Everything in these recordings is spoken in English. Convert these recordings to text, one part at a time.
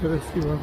Красиво.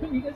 you guys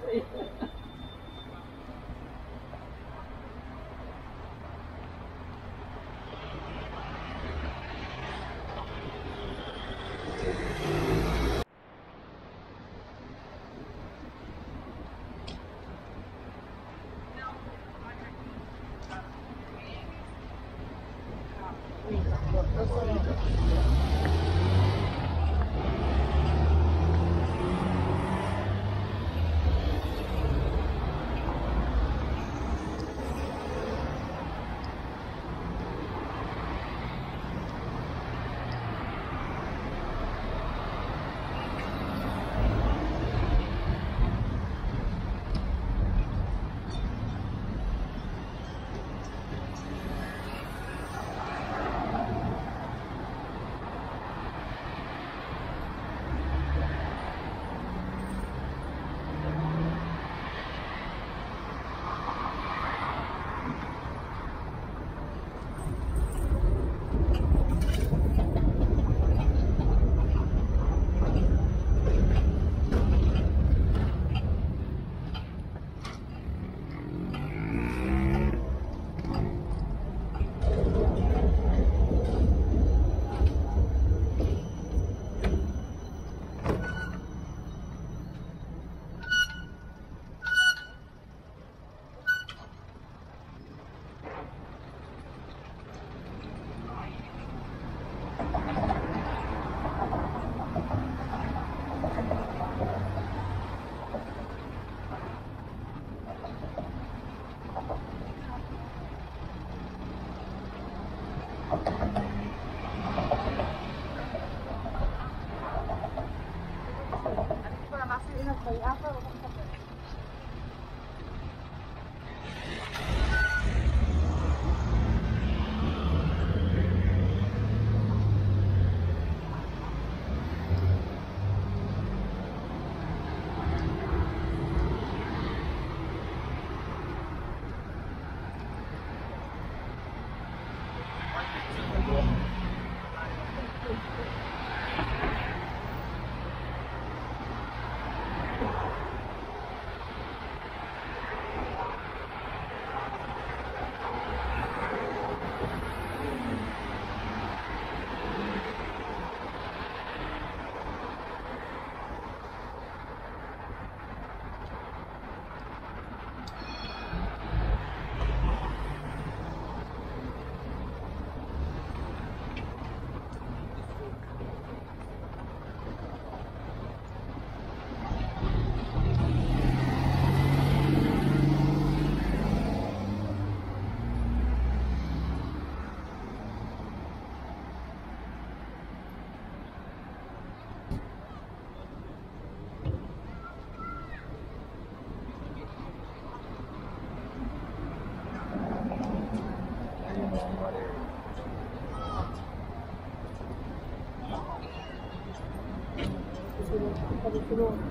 ciclo.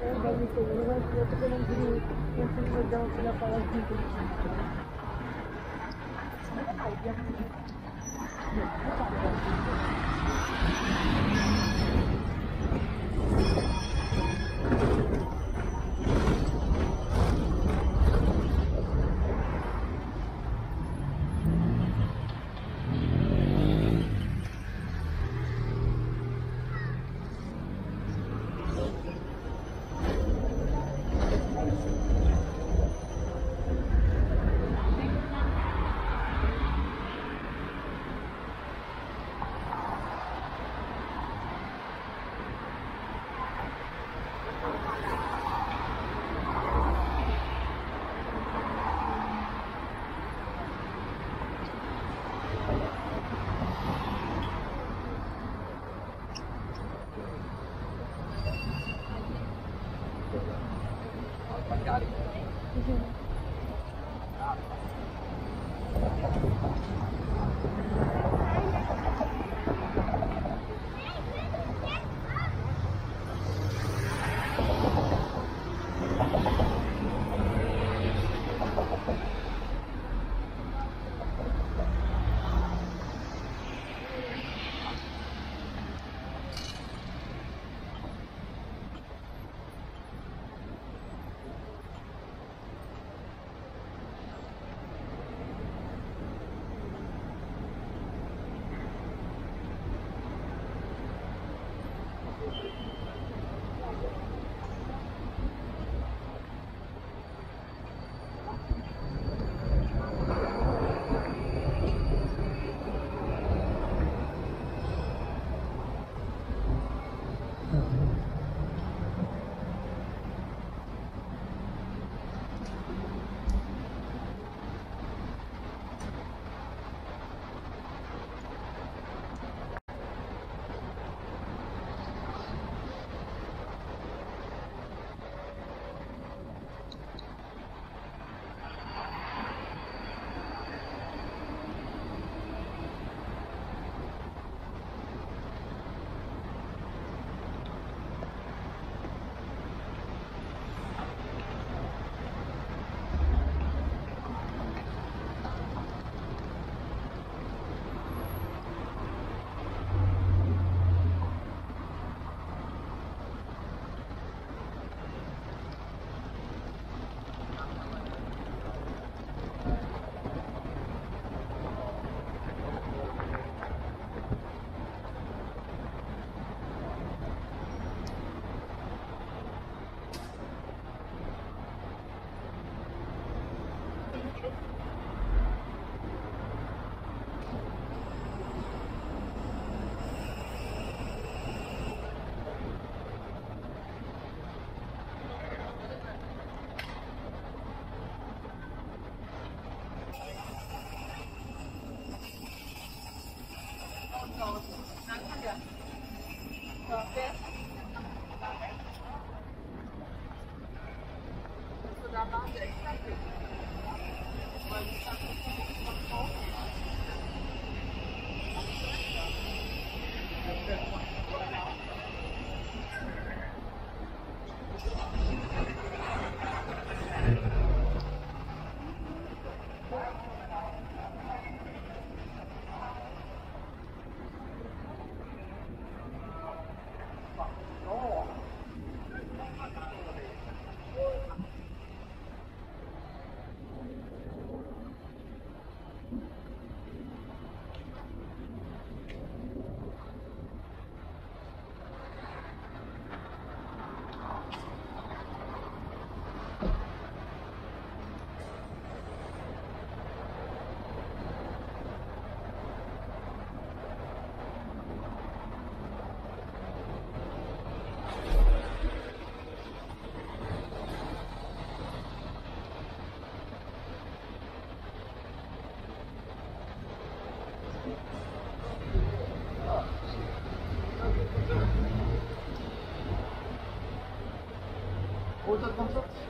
Eu não sei se eu não sei se eu não sei se eu não sei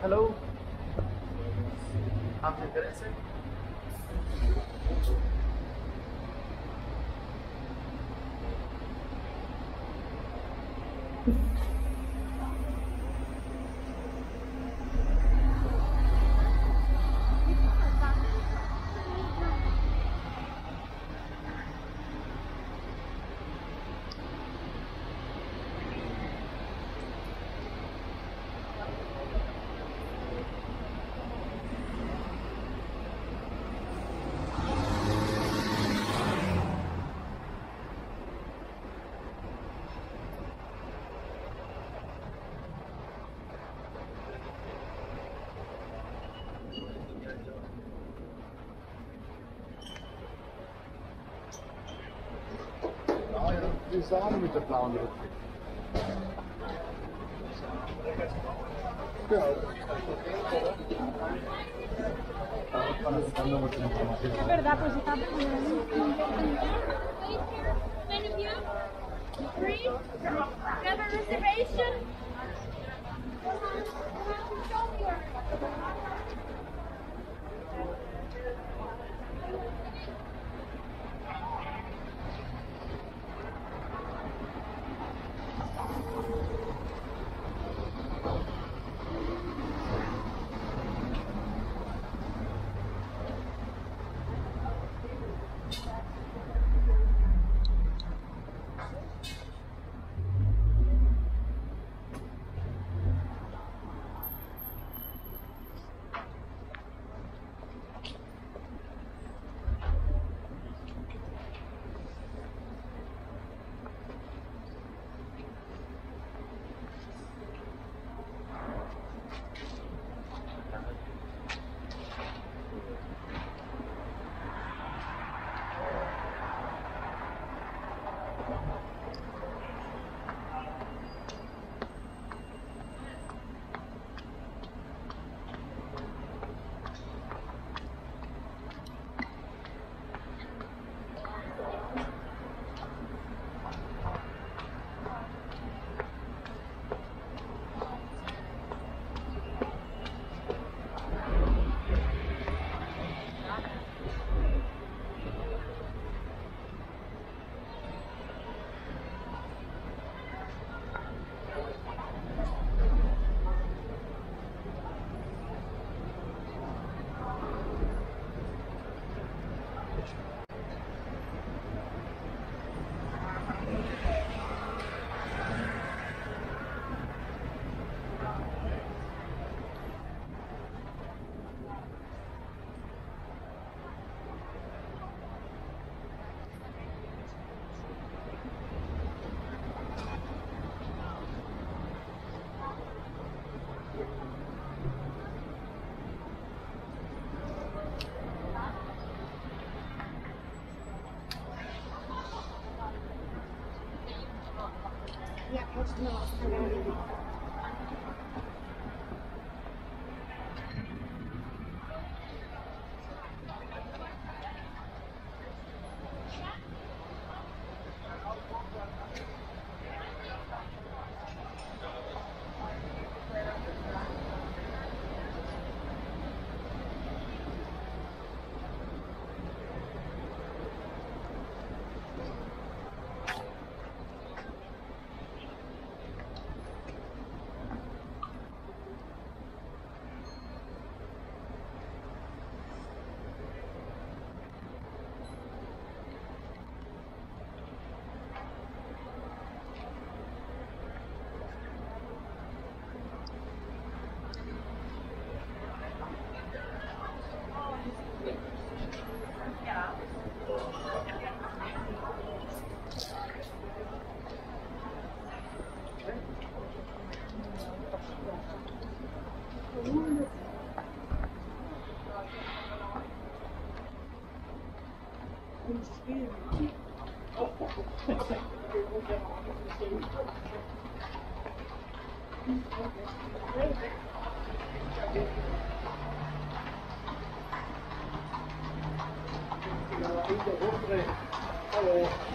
Hello. I'm Andrés. bezahlen mit der blauen Rücke. Ja. É verdade, pois está Three, seven reservations. What's the last? Hallo.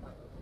Płakać.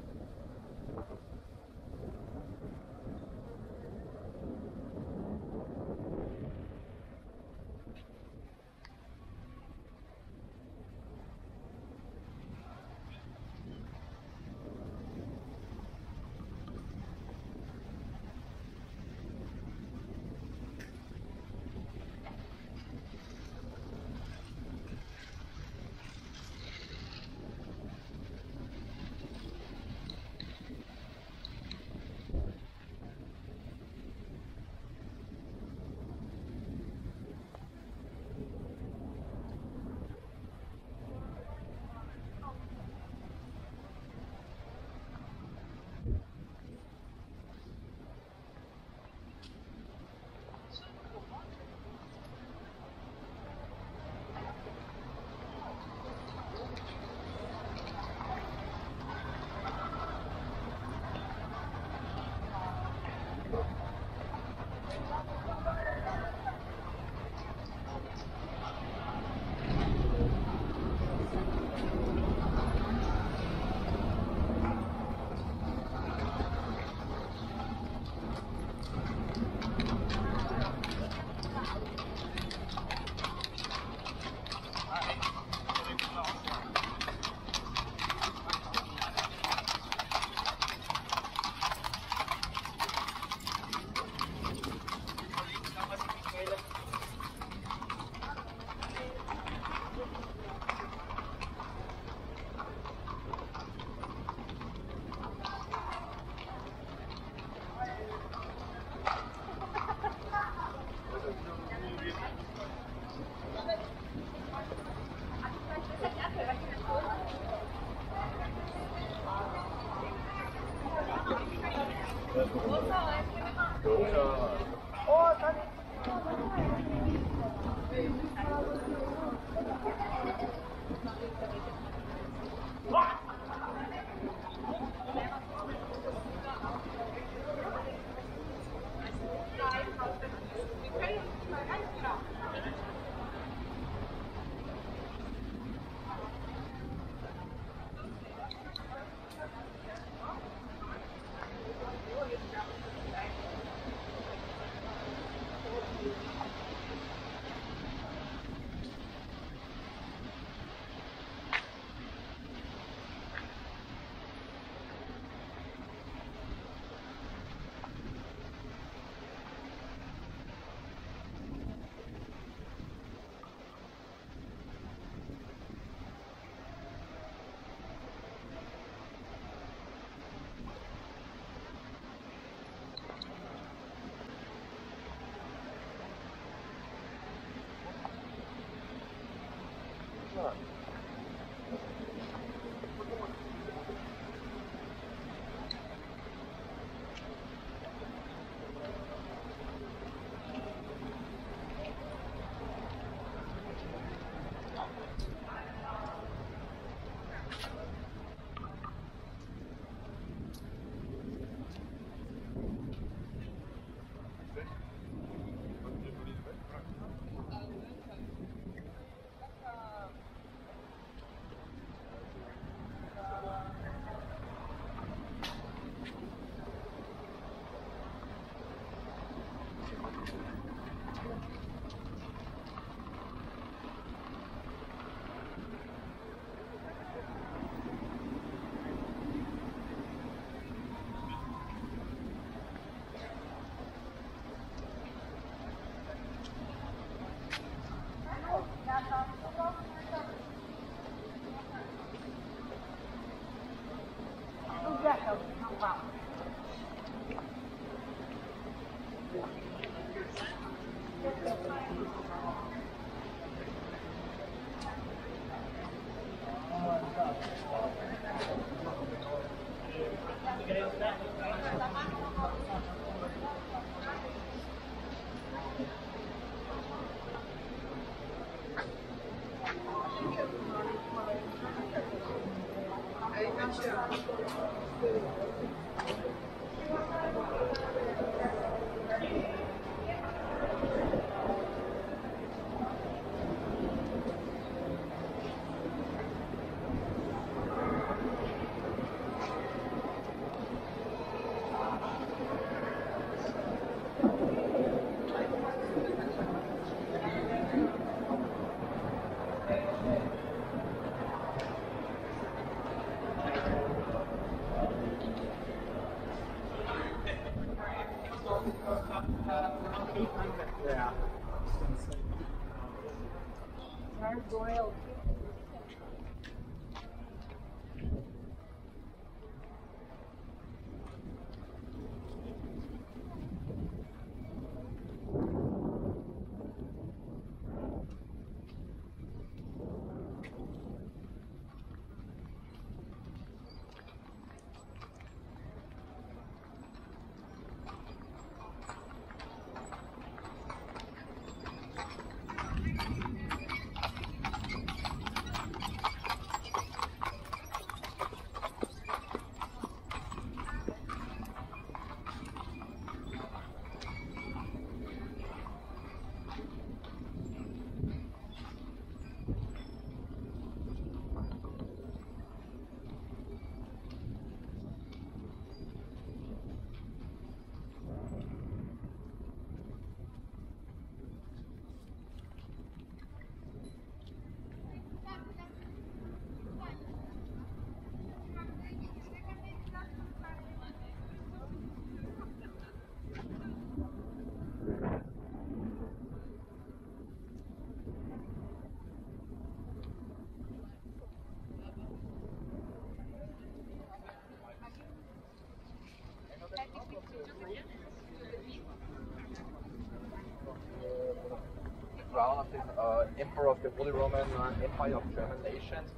crown of the uh, emperor of the Holy Roman uh, Empire of German nations.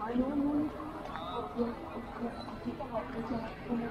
I don't know.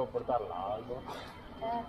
devo portar lá Eh.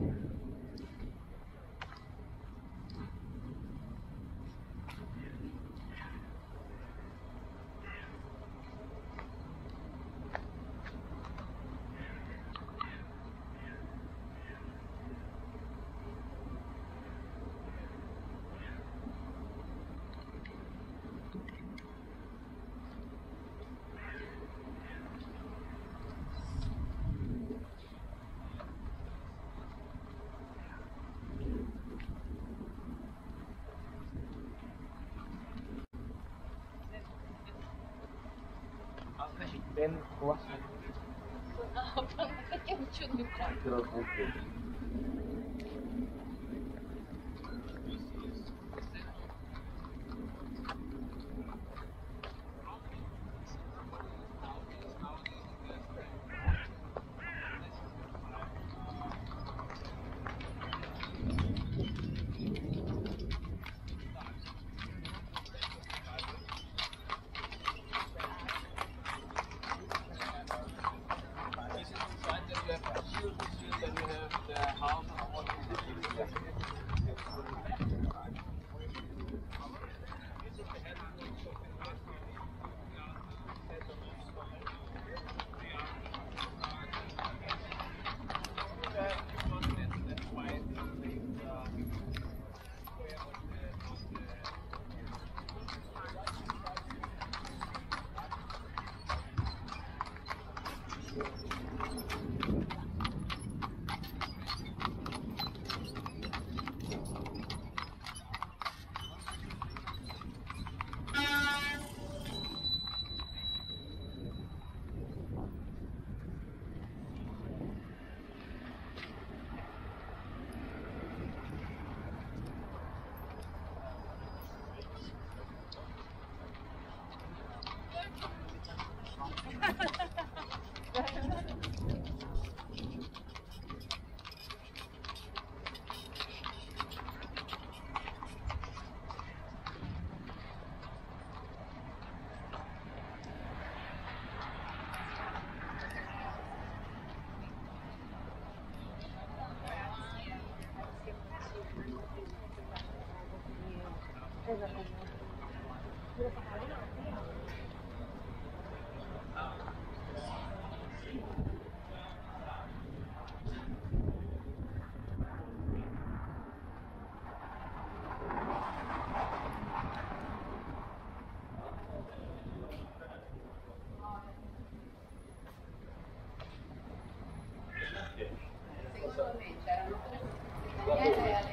here. then was. Abang macam cun juga. Terus Exatamente, era uma...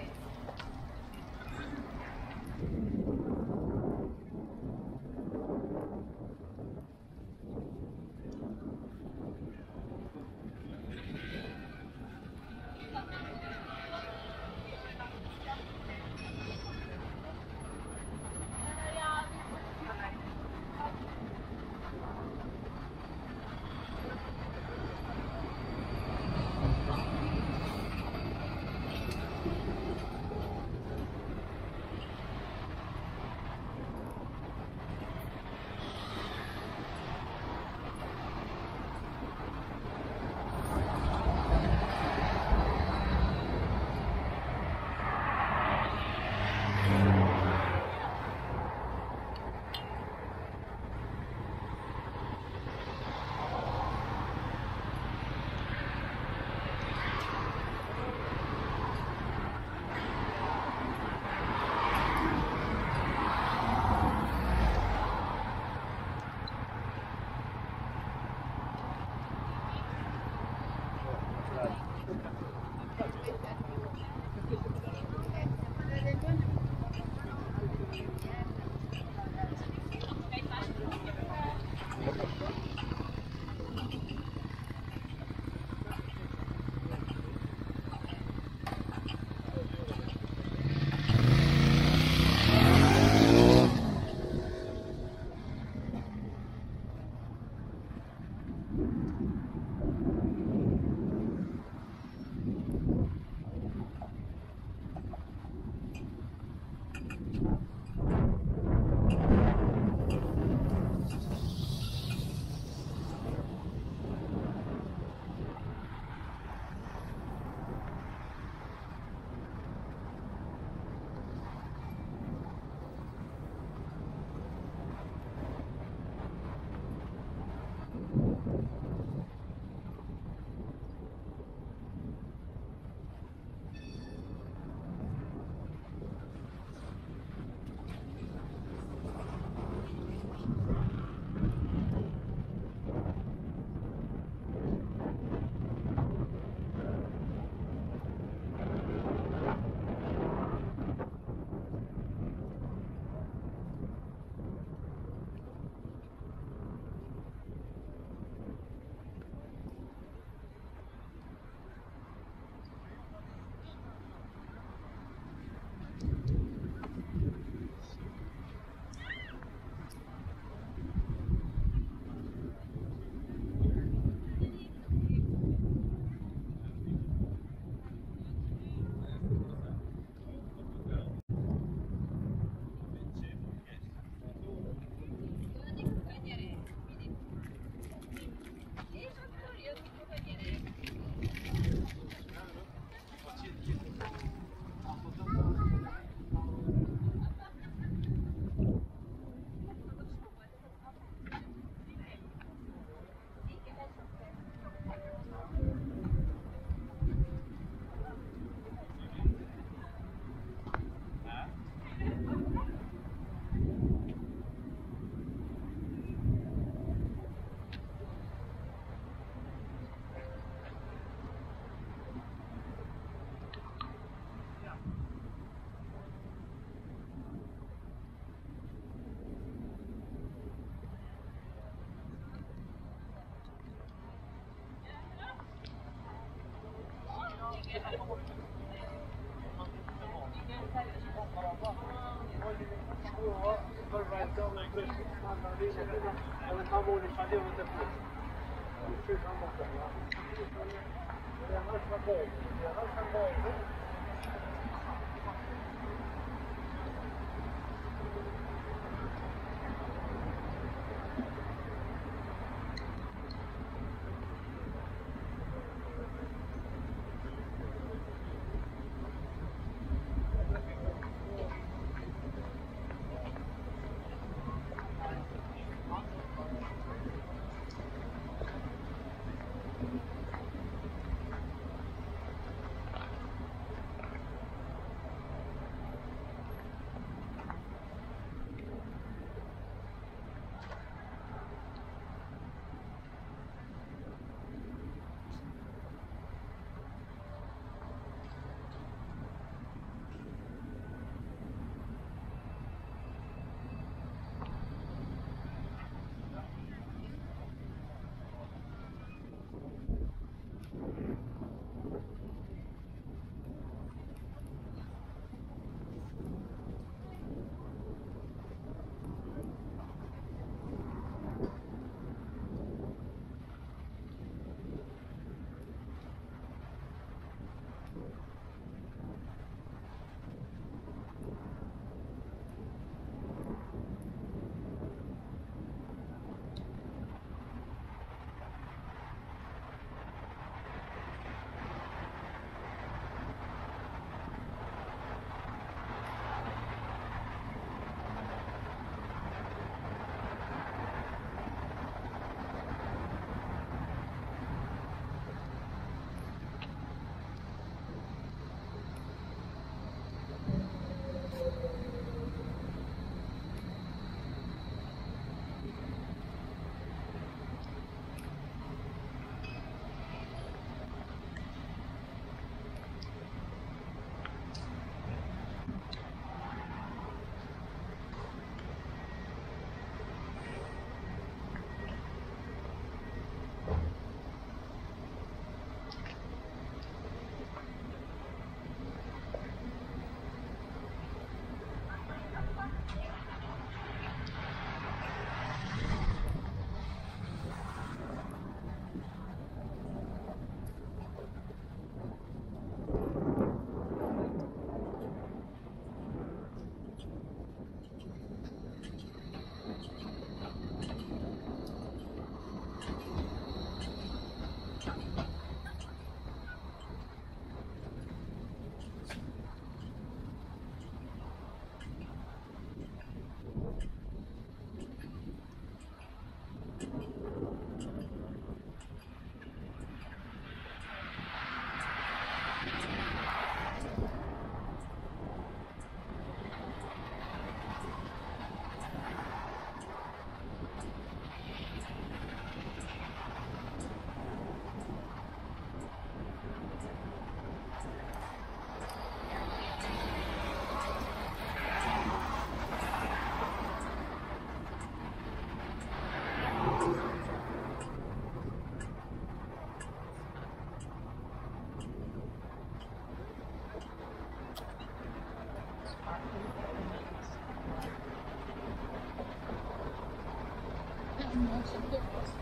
什么？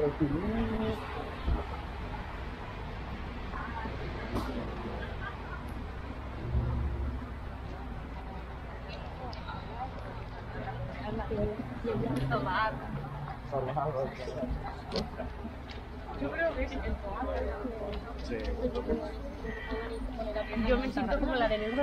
tranquilos. Yo creo que es sí. Yo me siento como la de Neuro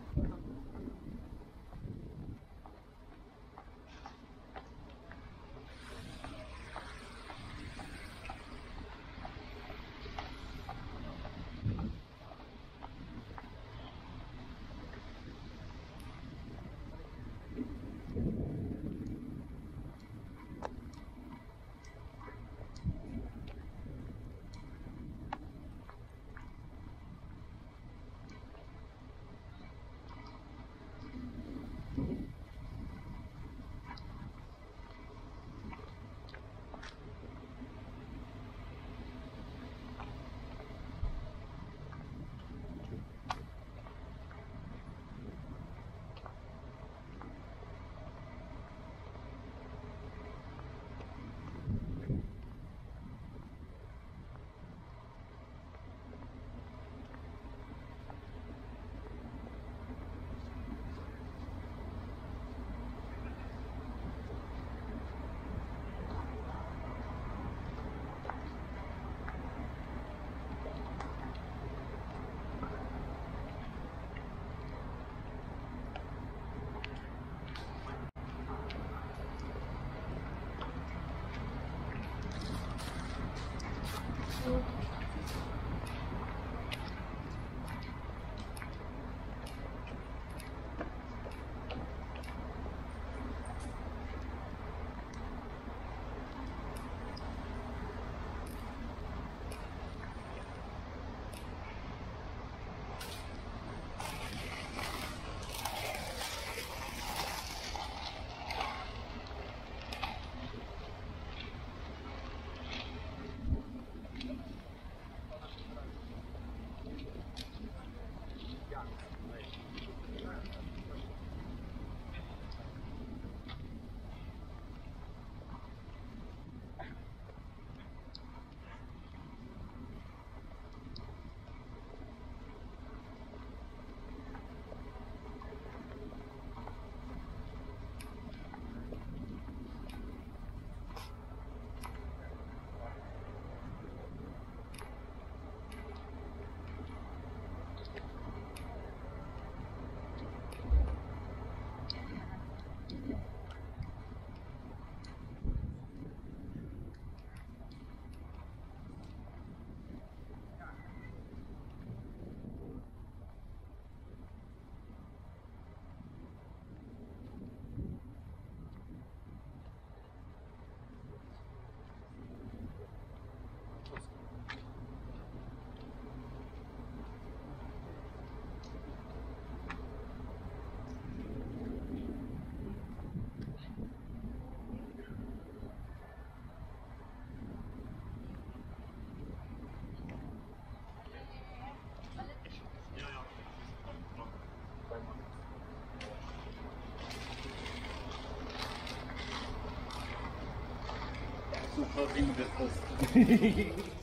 comer papel. Boa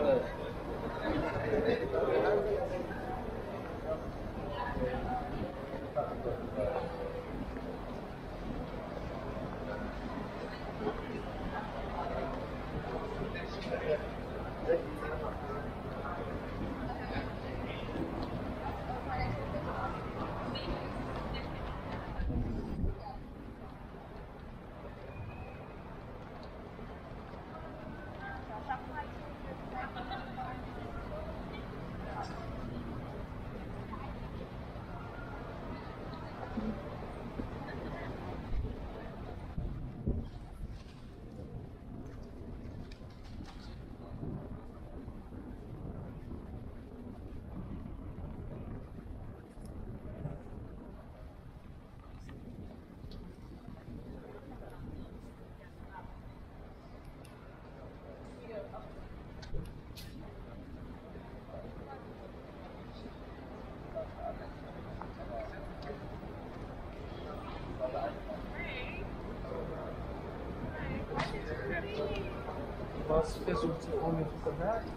对。Ohne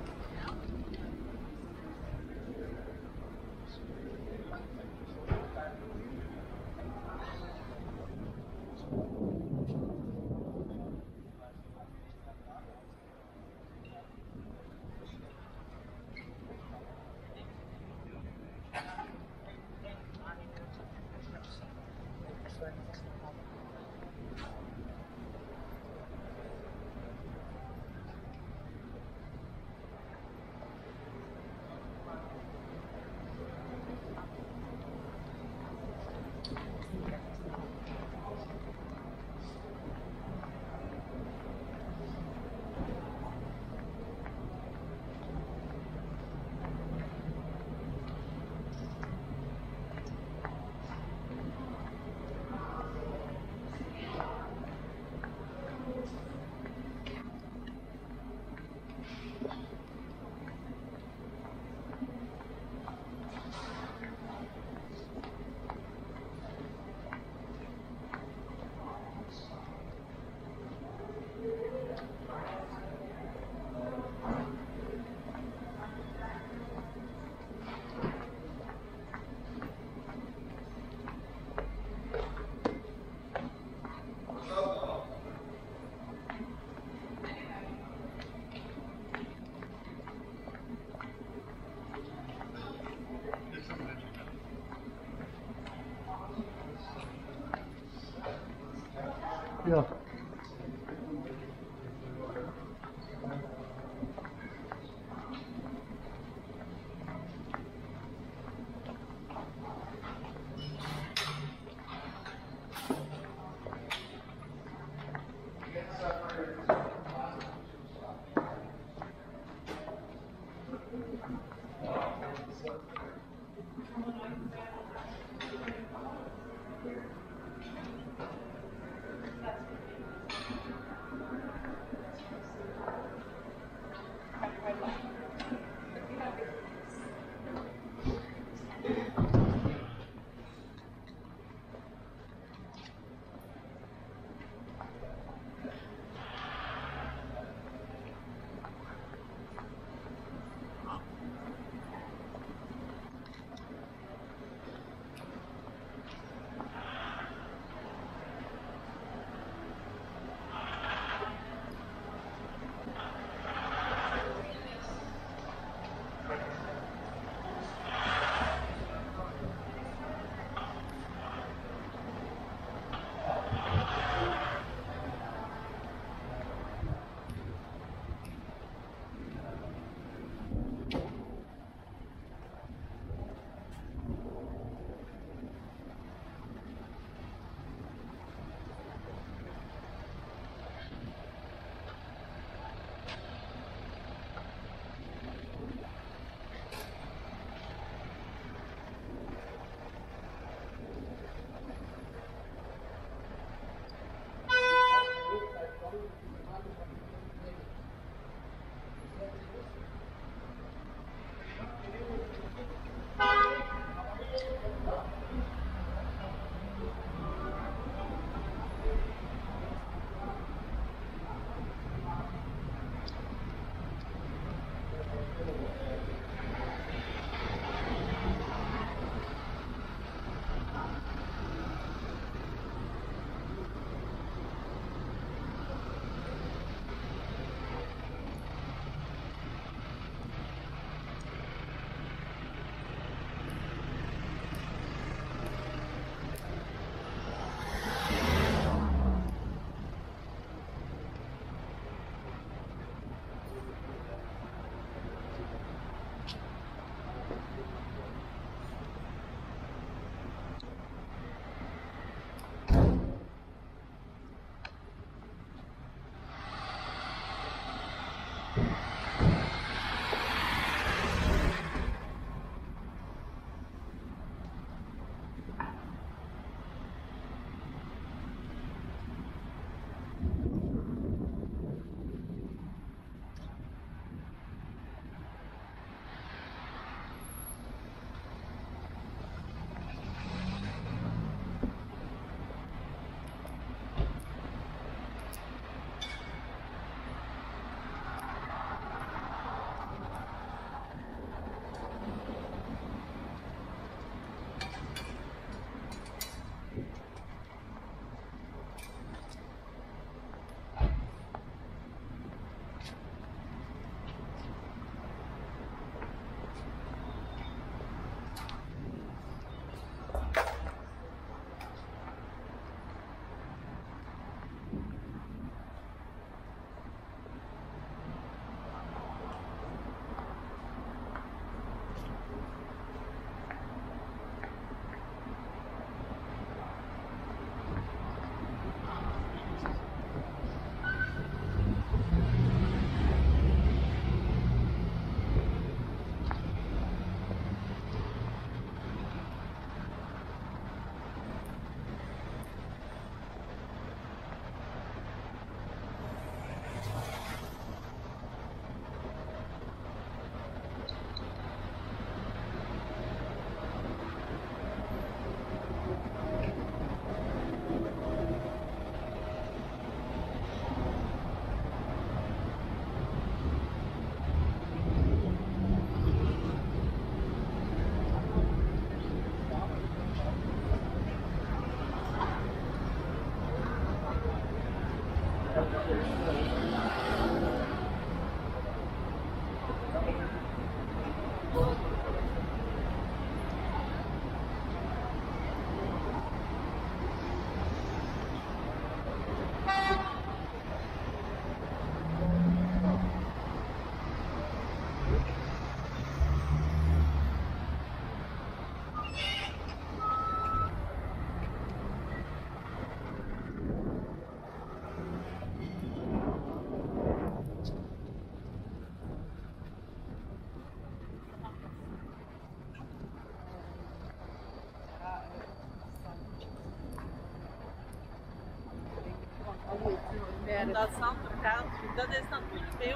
fundação do mercado, da dessa tudo, tem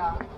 样。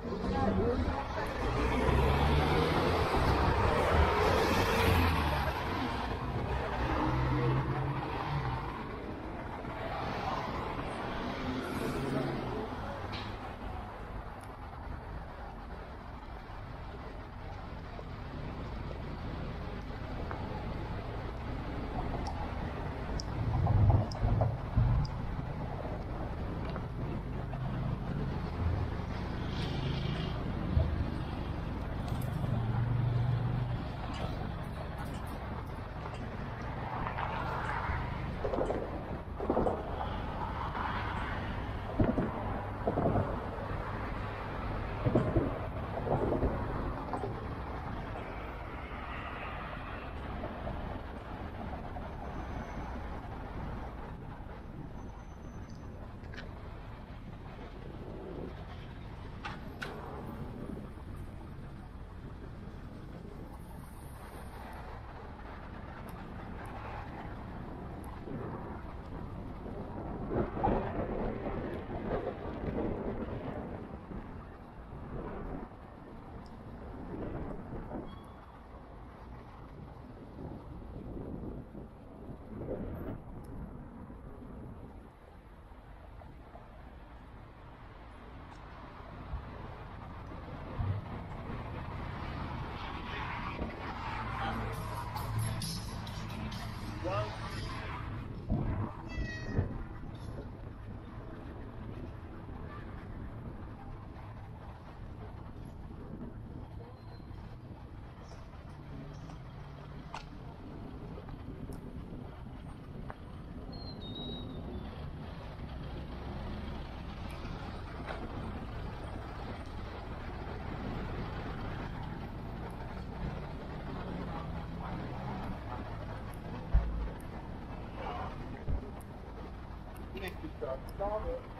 the dollar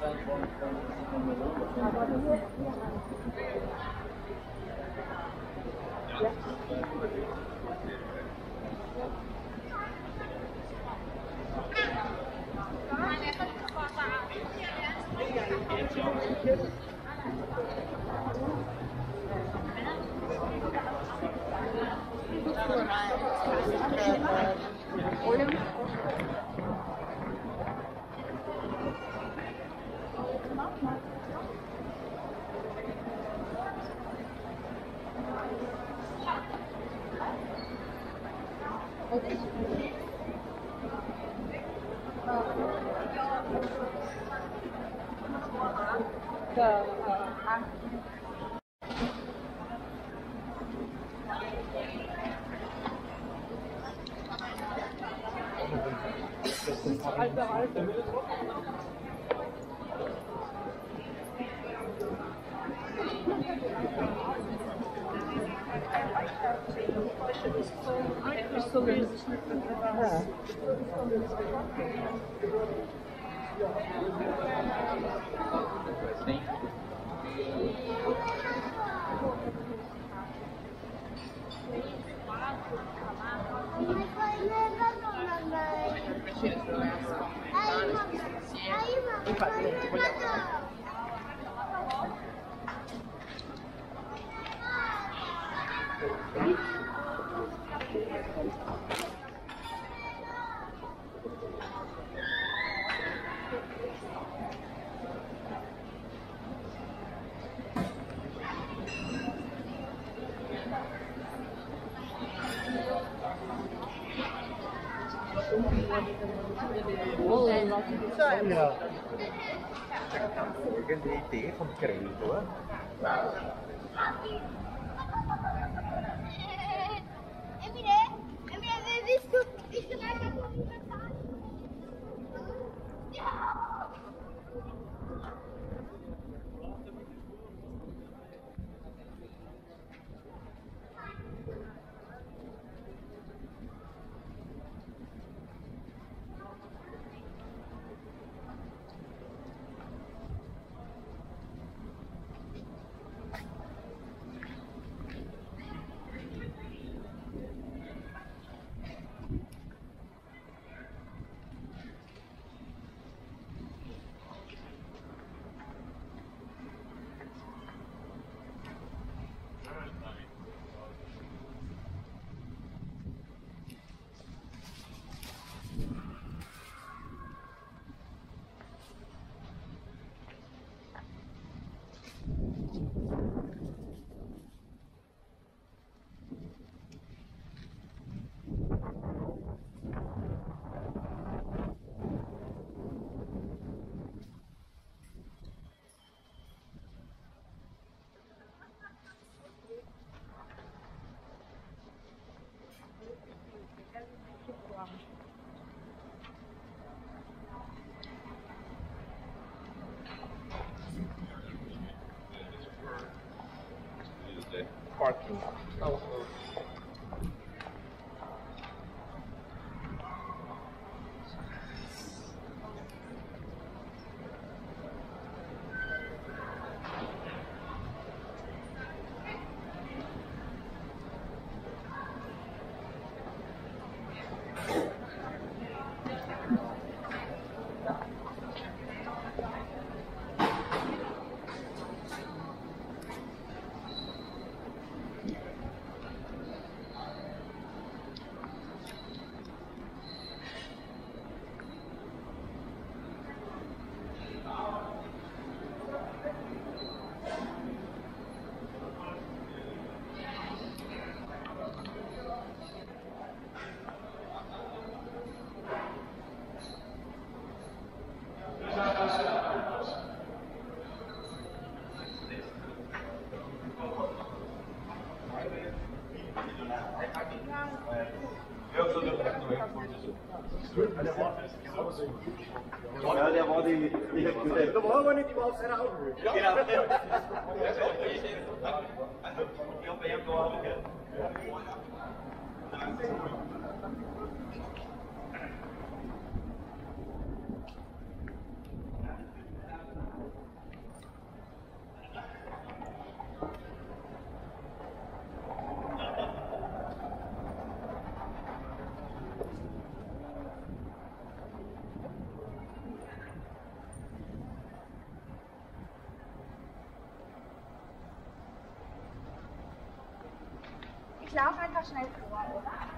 Merci. Nur Ja. parking. Ja, der war die. die, die da war aber nicht überhaupt seine genau. ich habe ja gar. 想要翻วให้ผ้า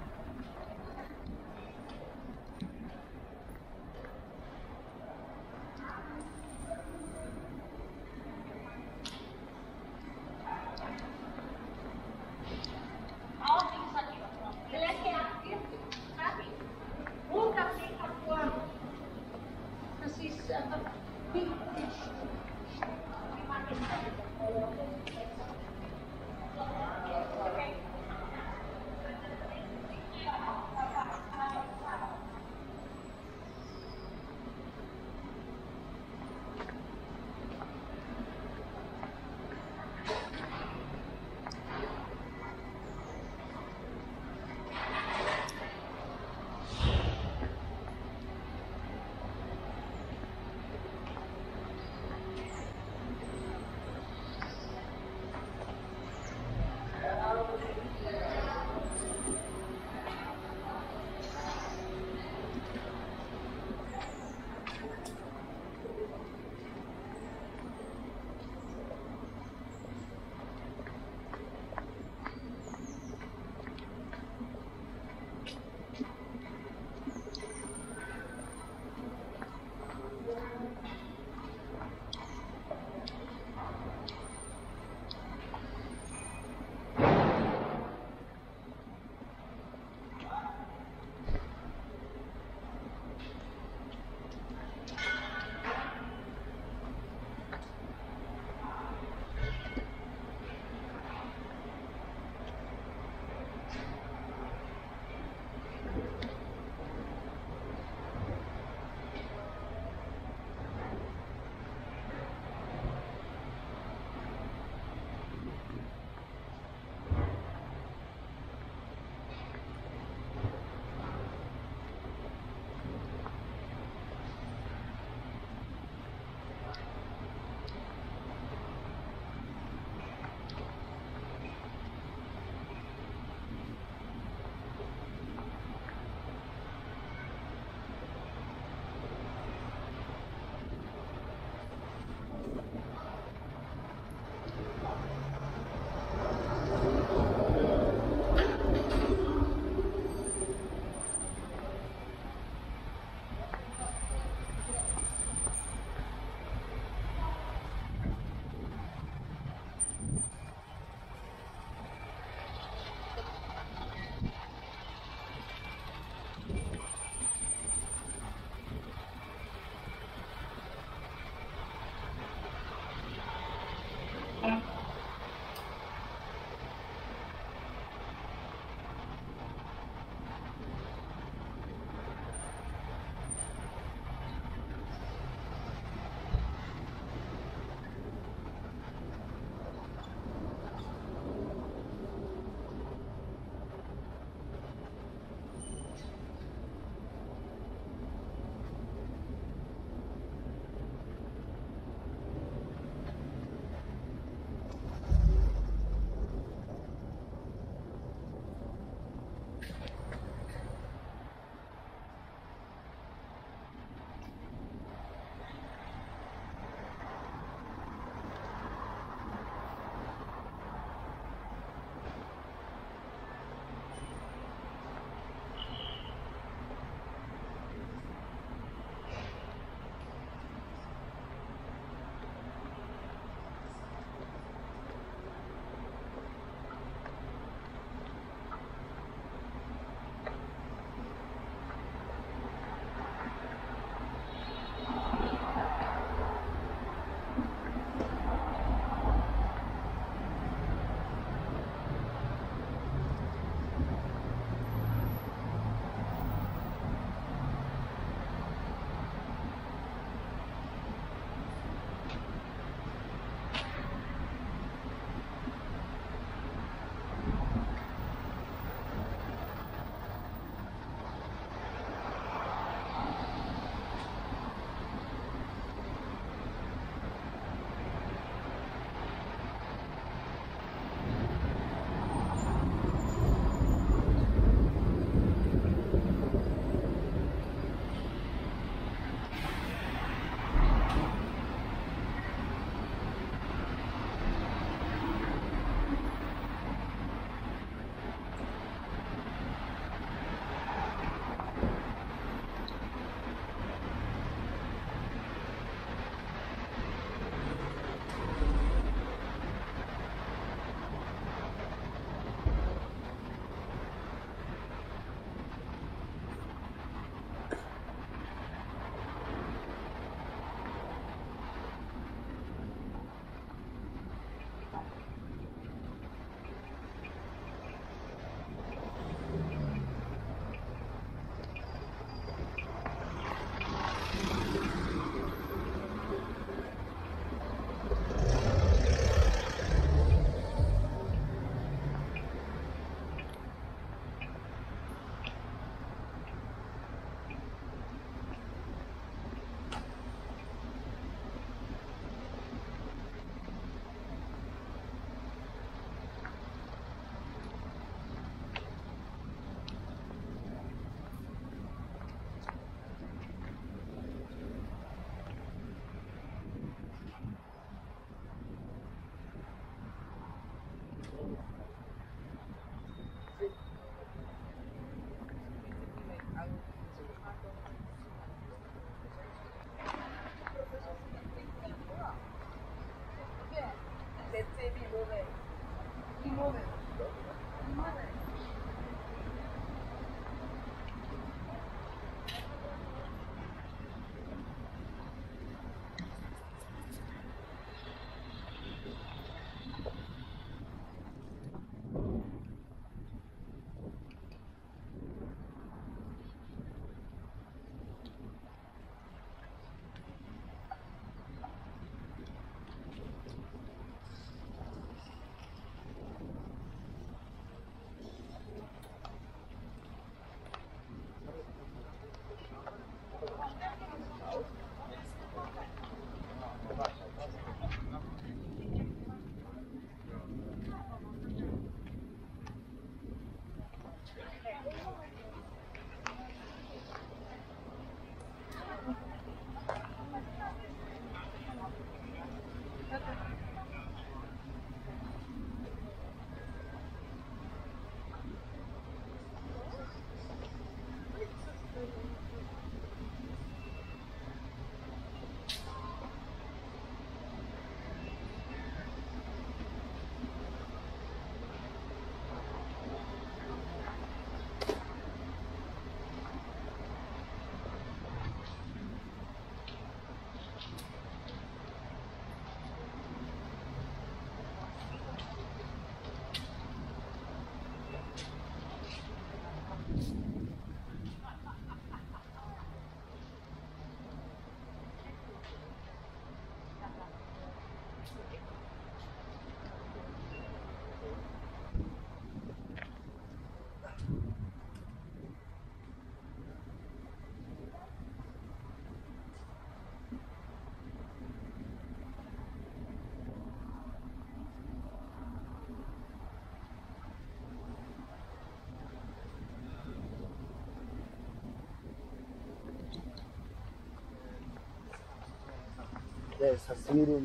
dessa síria.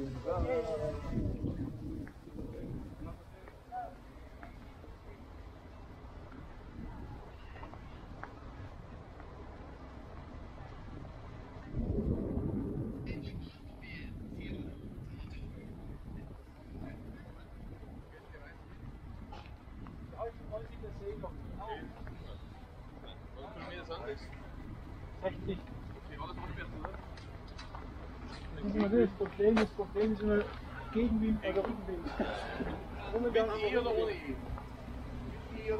probleem is, probleem is een Gegenwind wie ein wenig. Ohne ganz. Hier? Hier?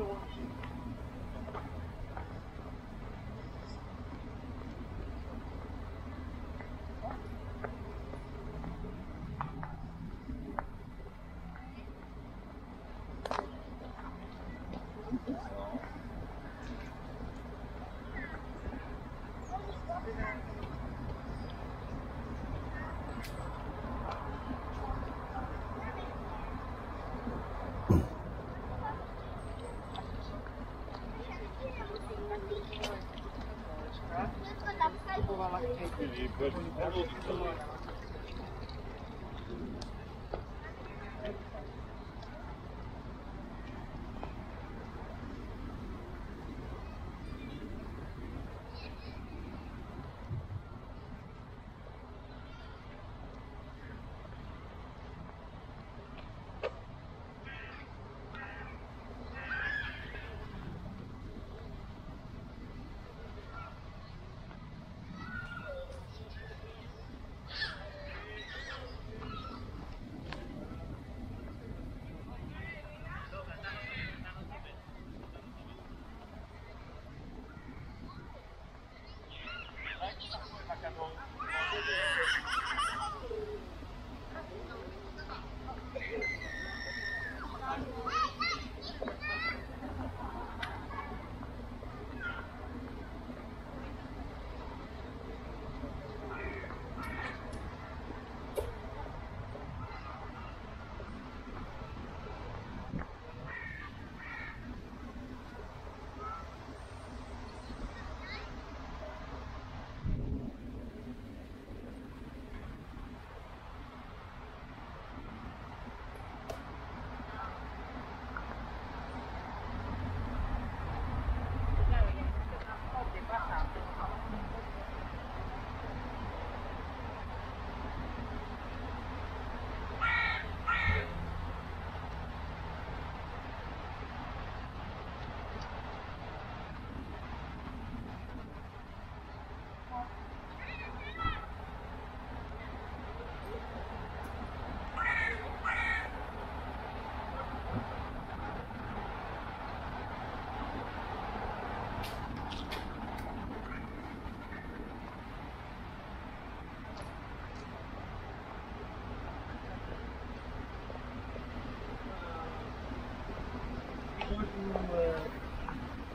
I?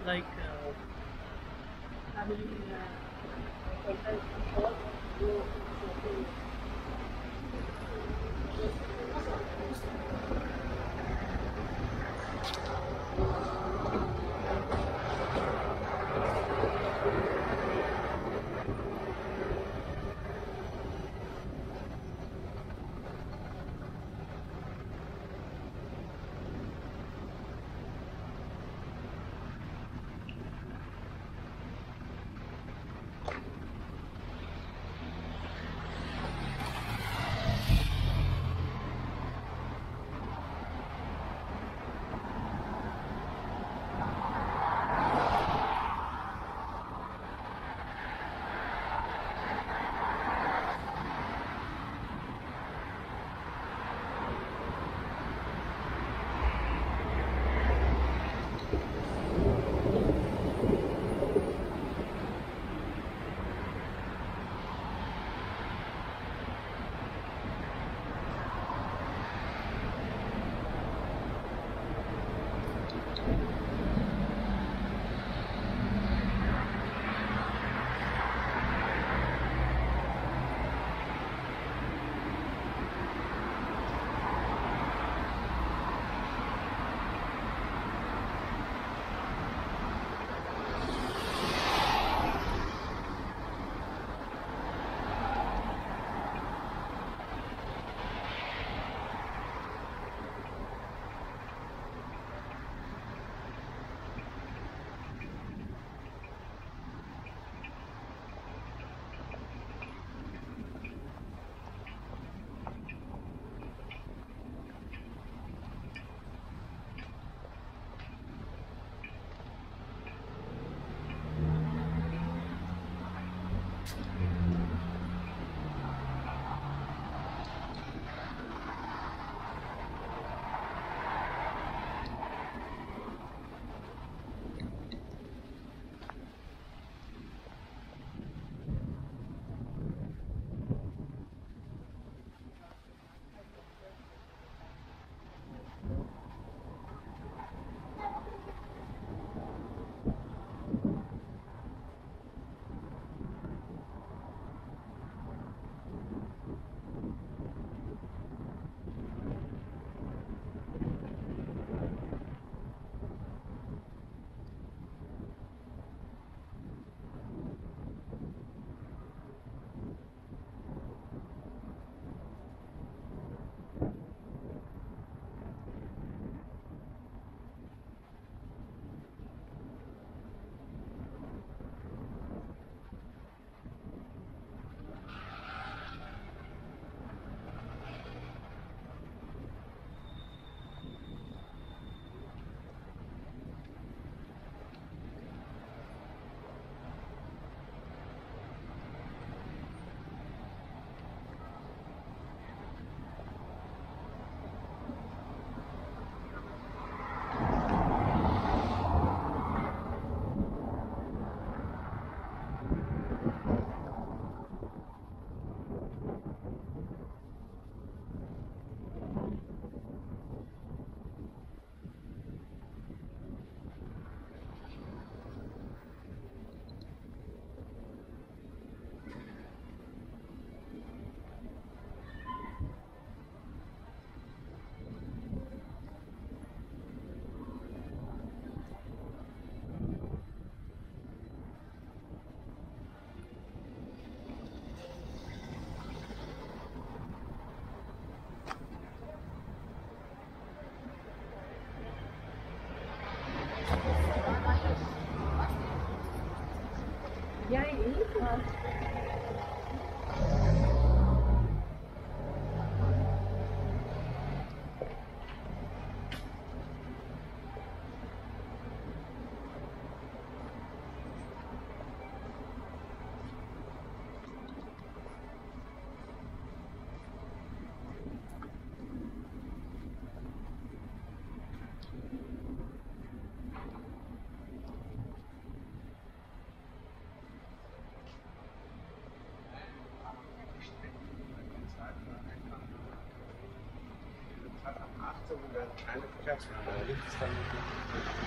like uh, family 看都不看我一眼。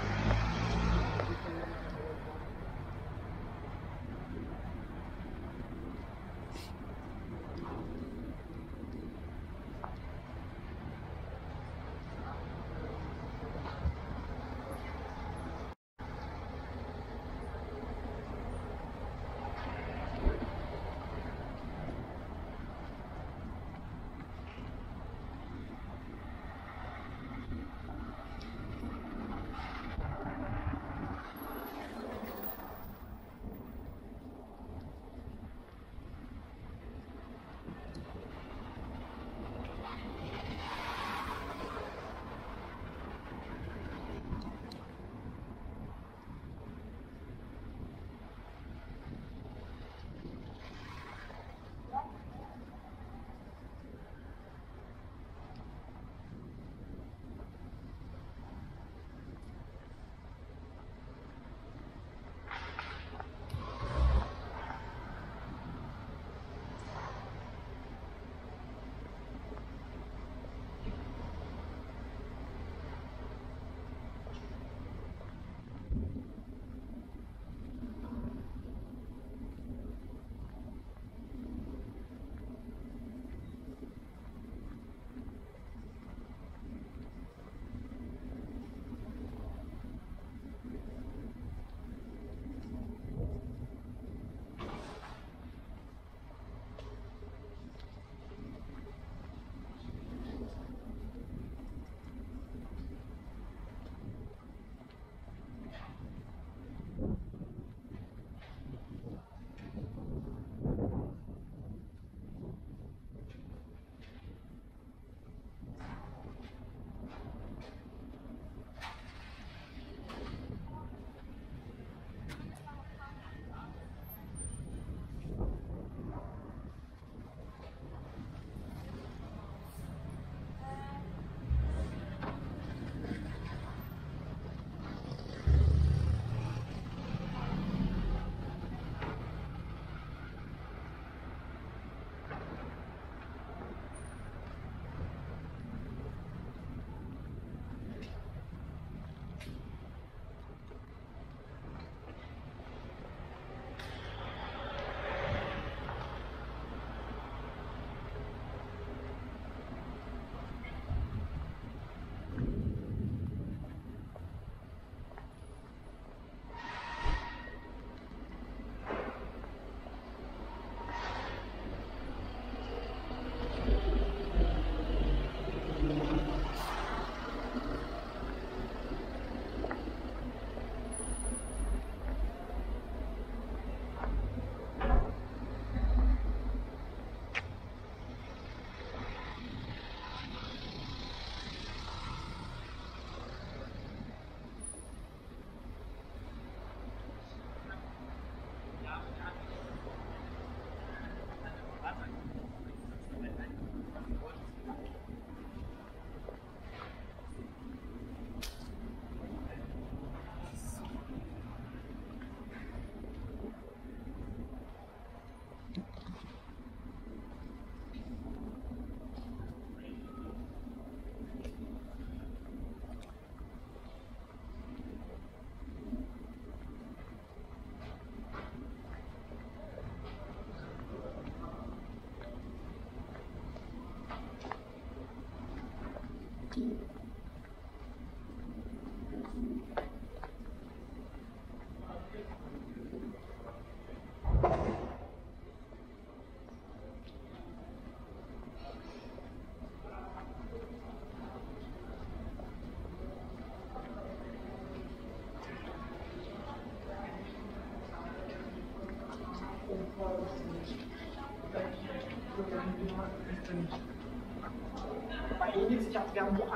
you.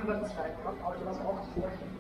Ansatz, was auch vorstellt.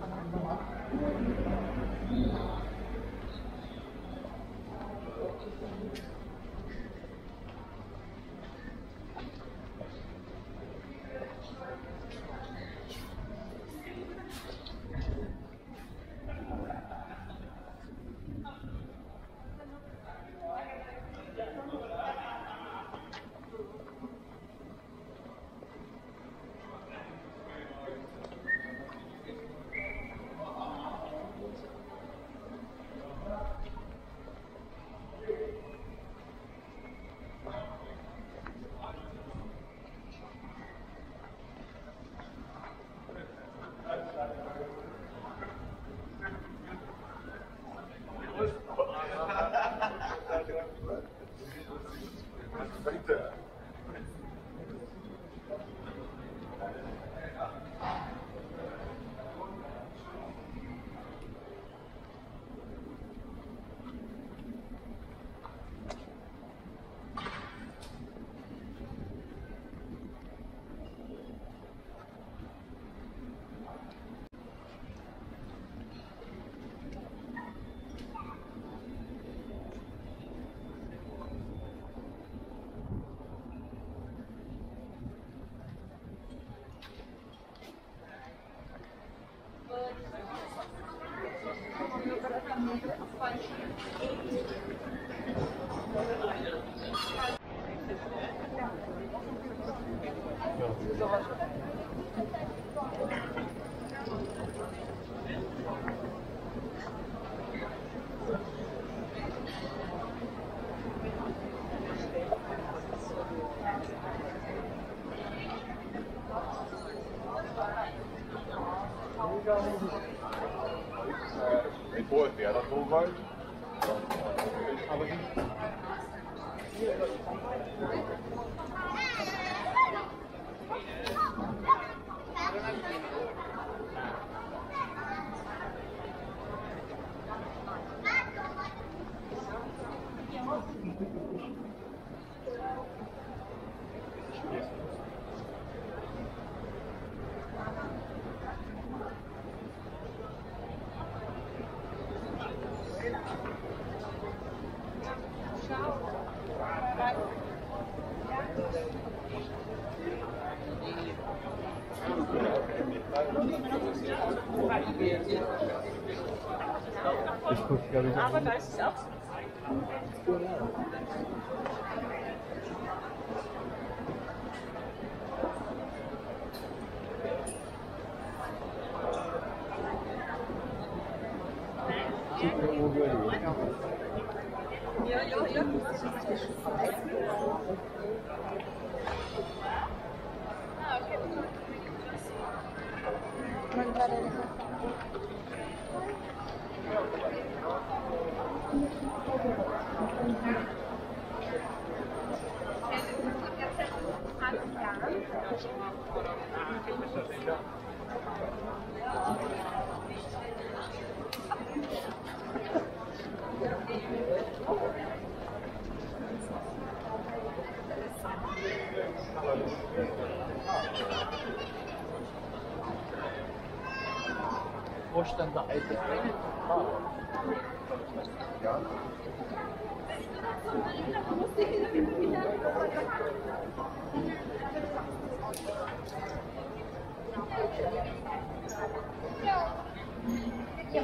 Aber ich. ist 30 auch.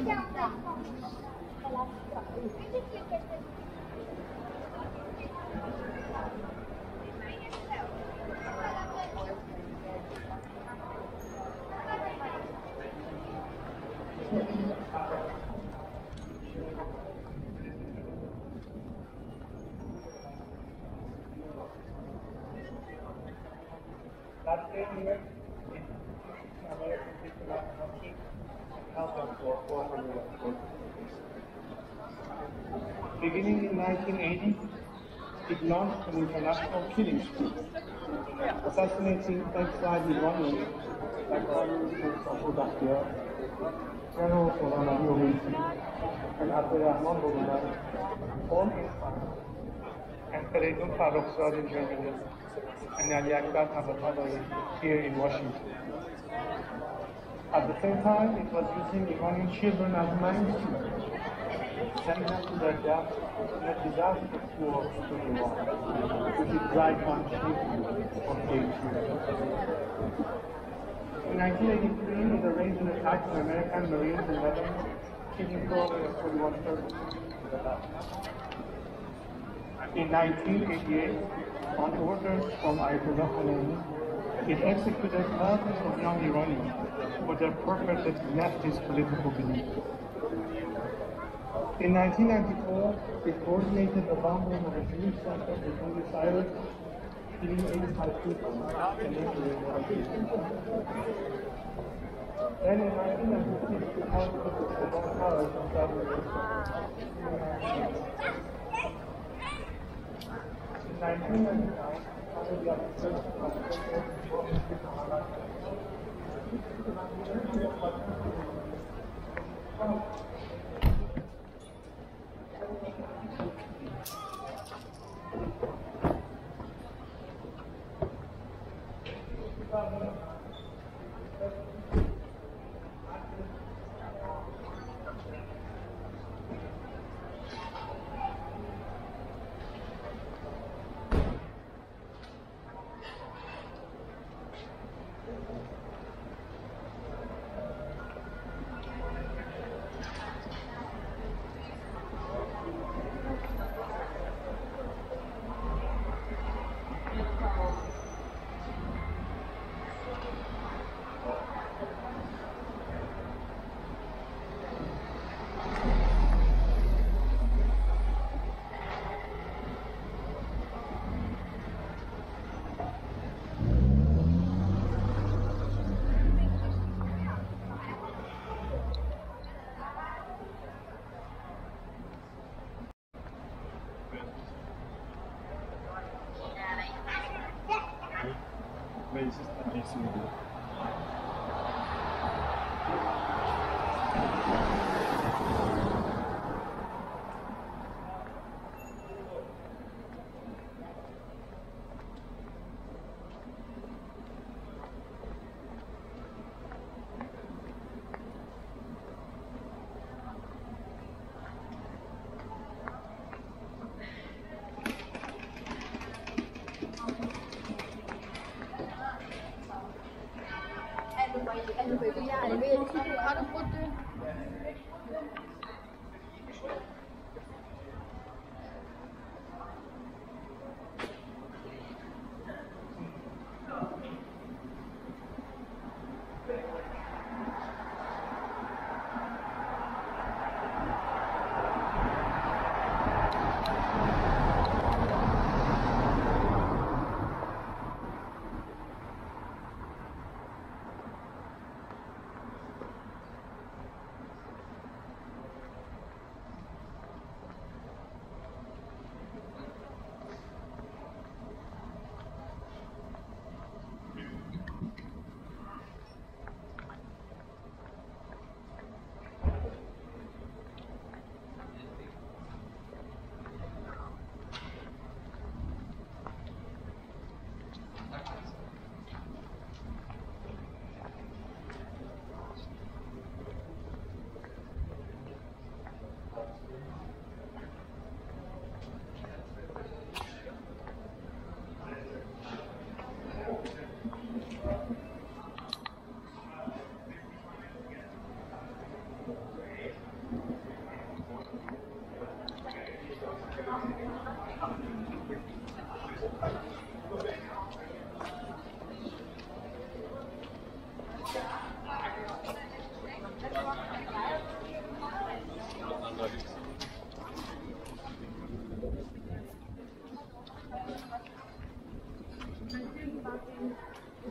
这样子。Beginning in 1980, it launched an international killing spree, assassinating ex-Soviet Iranians like Abu Bakr, General Solana Yomi, and Abdurrahman Bogdan, all in France, Peregrine Farrokhzad in Germany, and Ali Akbar Tabatabai here in Washington. At the same time, it was using Iranian children as mainstream, sending them to their death in a disastrous war to Iran, which it dragged on chiefly for eight years. In 1983, it arranged an attack on American Marines in Lebanon, killing probably 41 persons. In 1988, on orders from Ayatollah Khomeini, it executed thousands of young Iranians for their purported leftist political beliefs. In 1994, it coordinated the bombing of a Jewish center in Buenos Aires, killing 85 people and. Then in 1996, it helped with the in. In 1999, Thank you.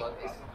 Club is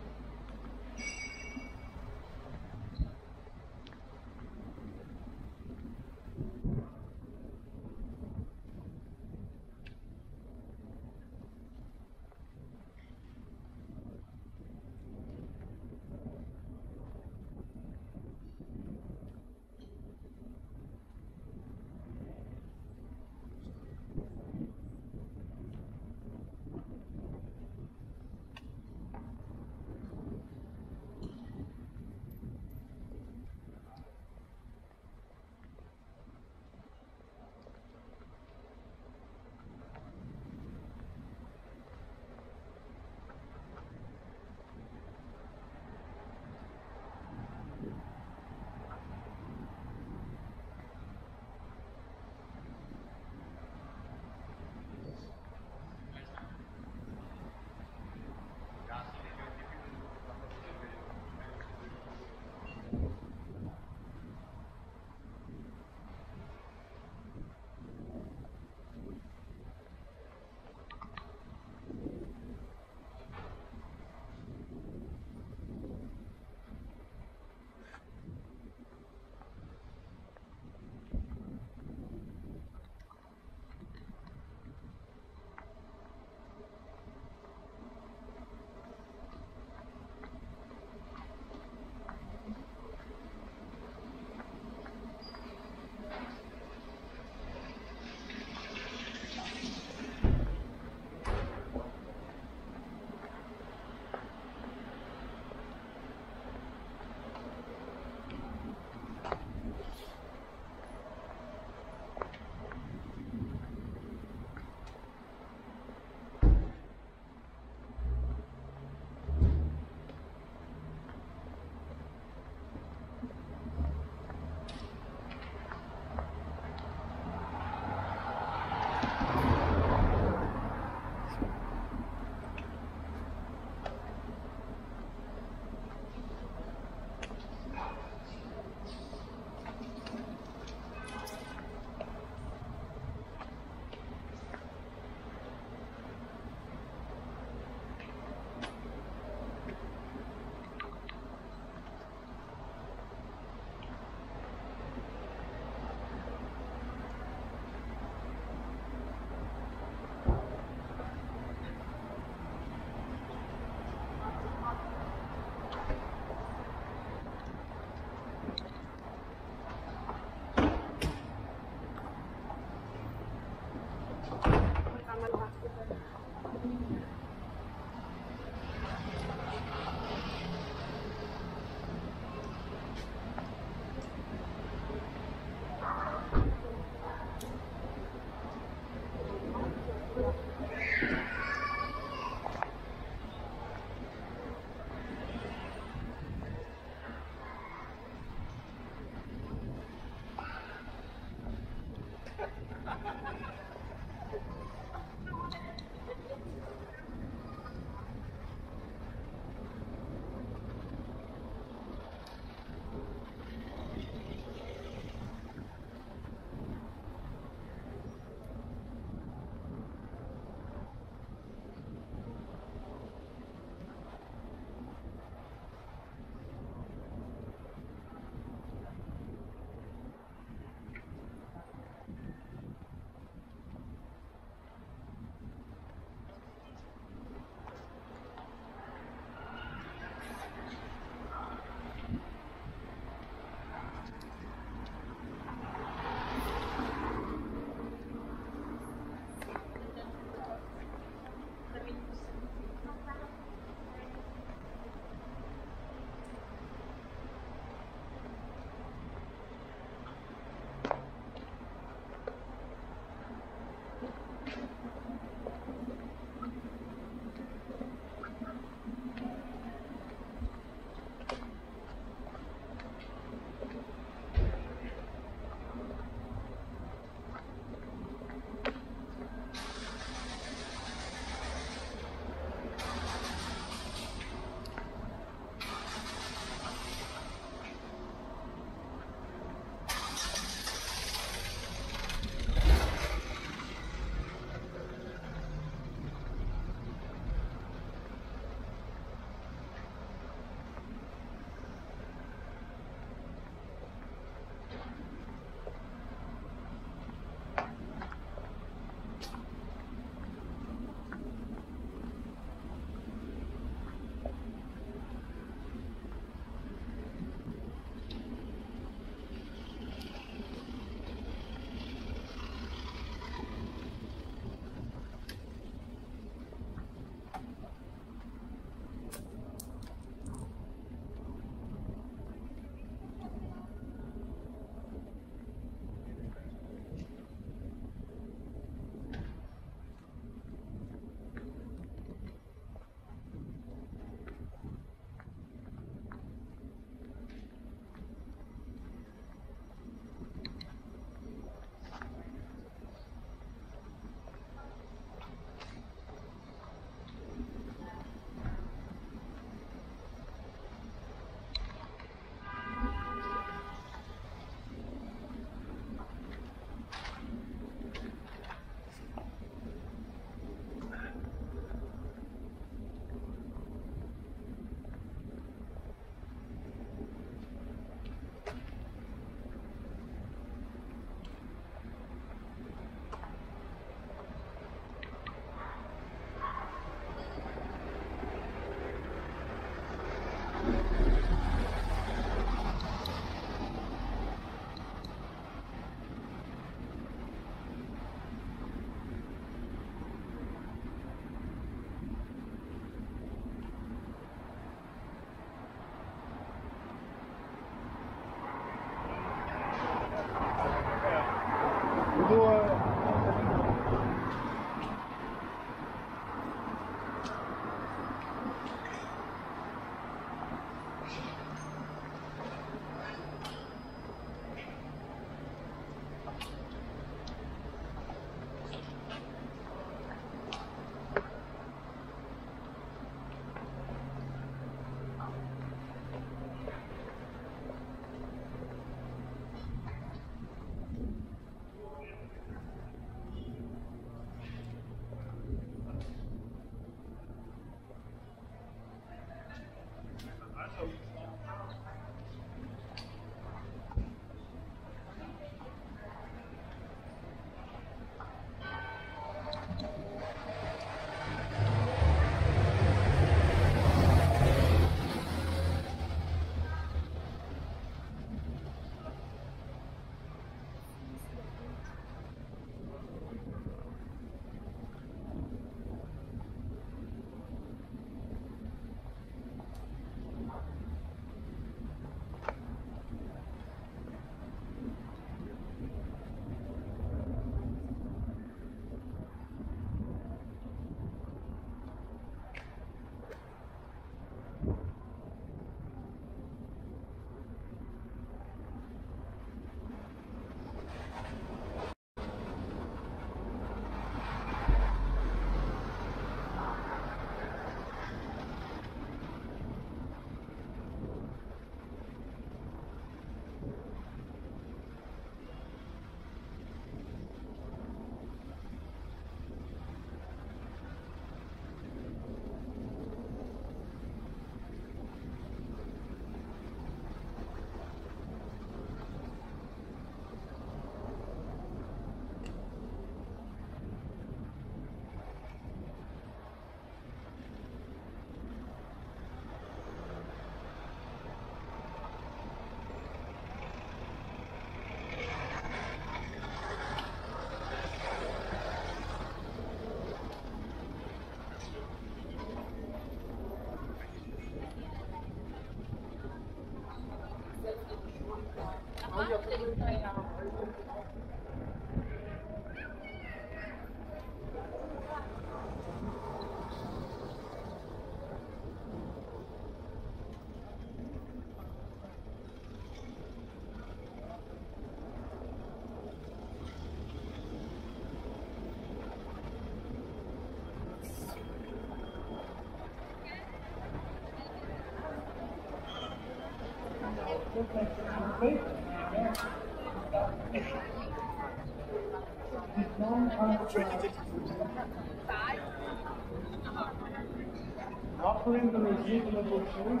Offering the reasonable truth,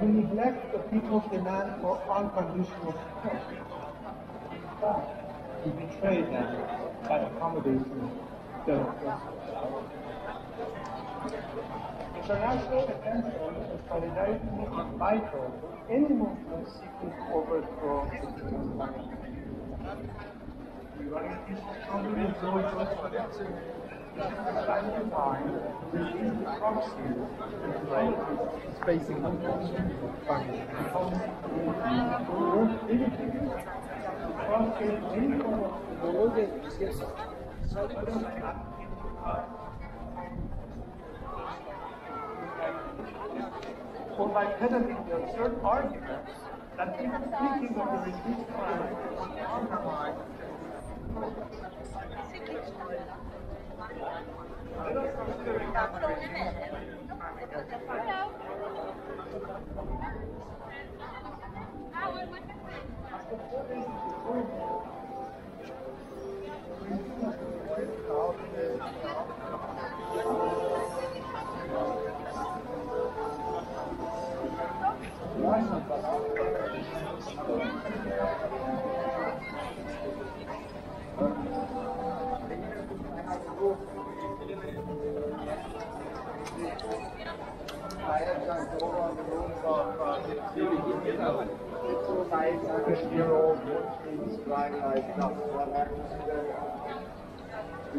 we neglect the people's demand for unconditional support. We betray them by accommodating their. The international attention is vital to any movement seeking to overthrow the government. For by peddling the absurd argument that even speaking of the reduced crime. Would undermine I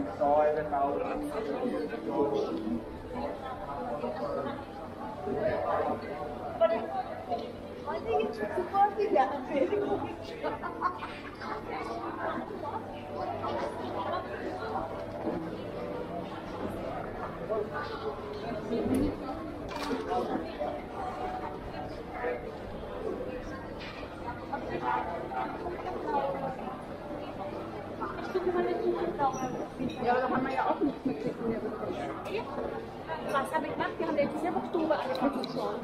think it's supposed to be that big. Uh, Was gemacht? Wir haben Oktober mitgeschaut.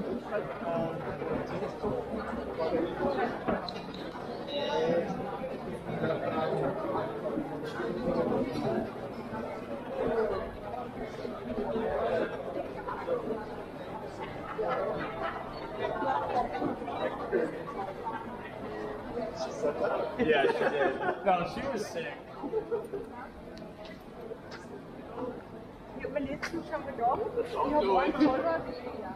Yeah, she did. No, she was sick. mir letztens schon gedacht, ich habe einen Dollar weniger.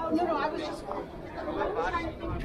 Oh, no, no, I was just. I was trying to think.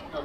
Oh.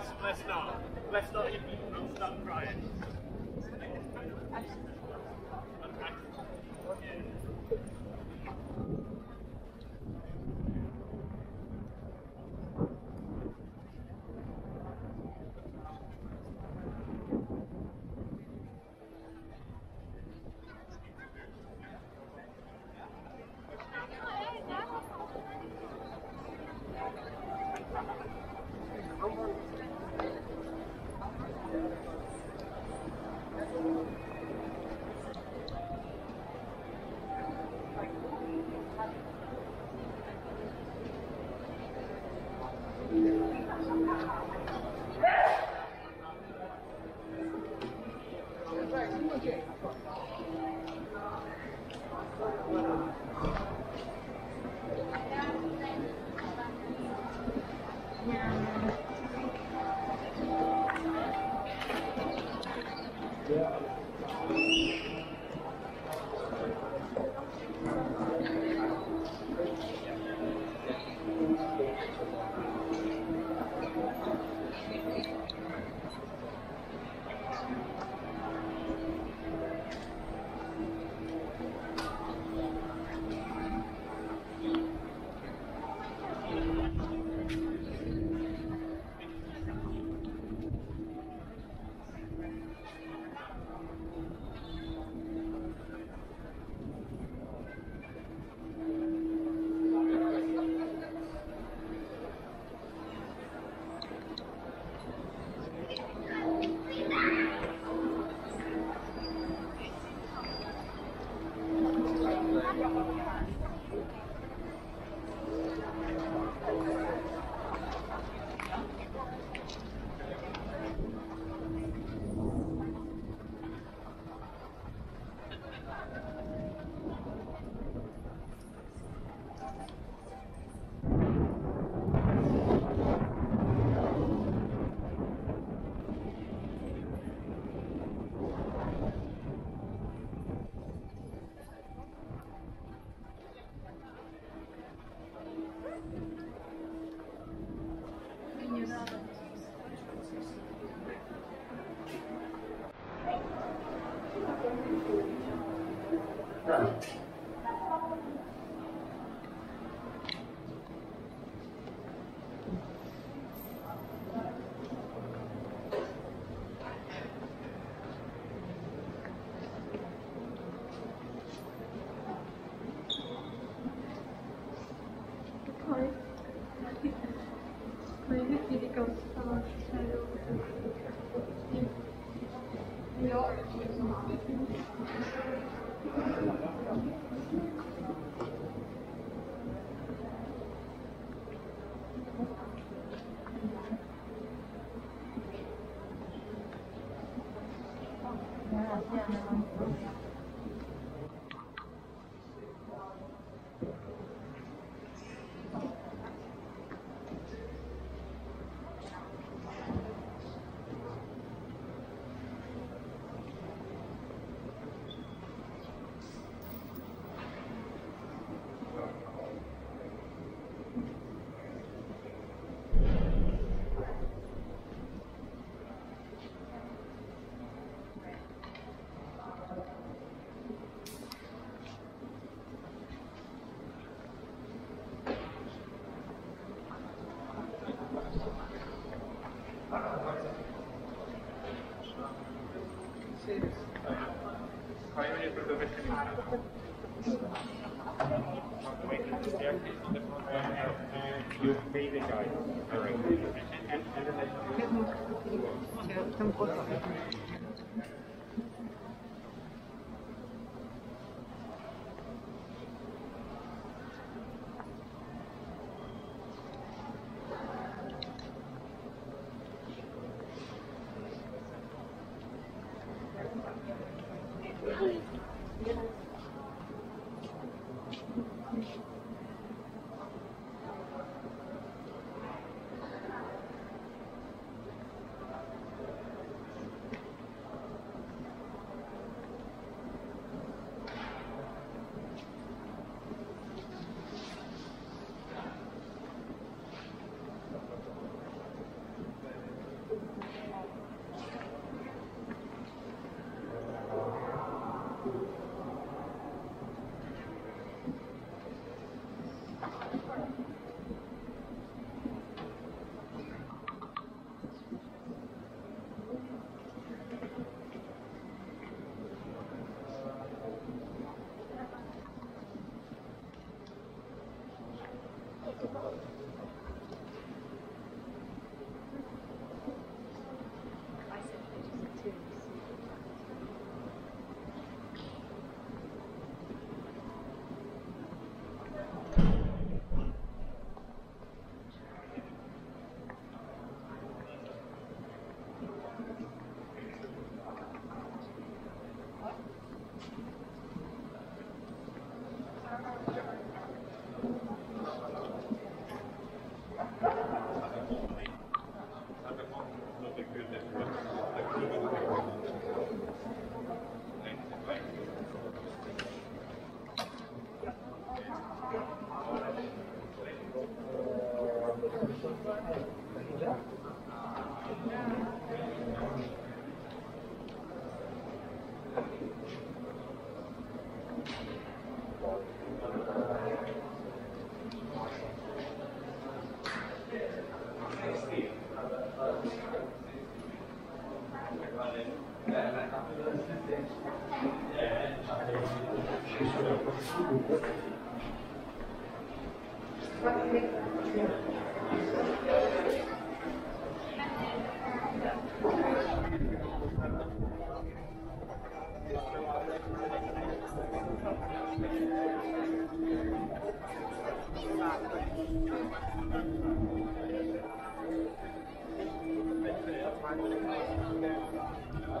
Let's let's not. でもこれ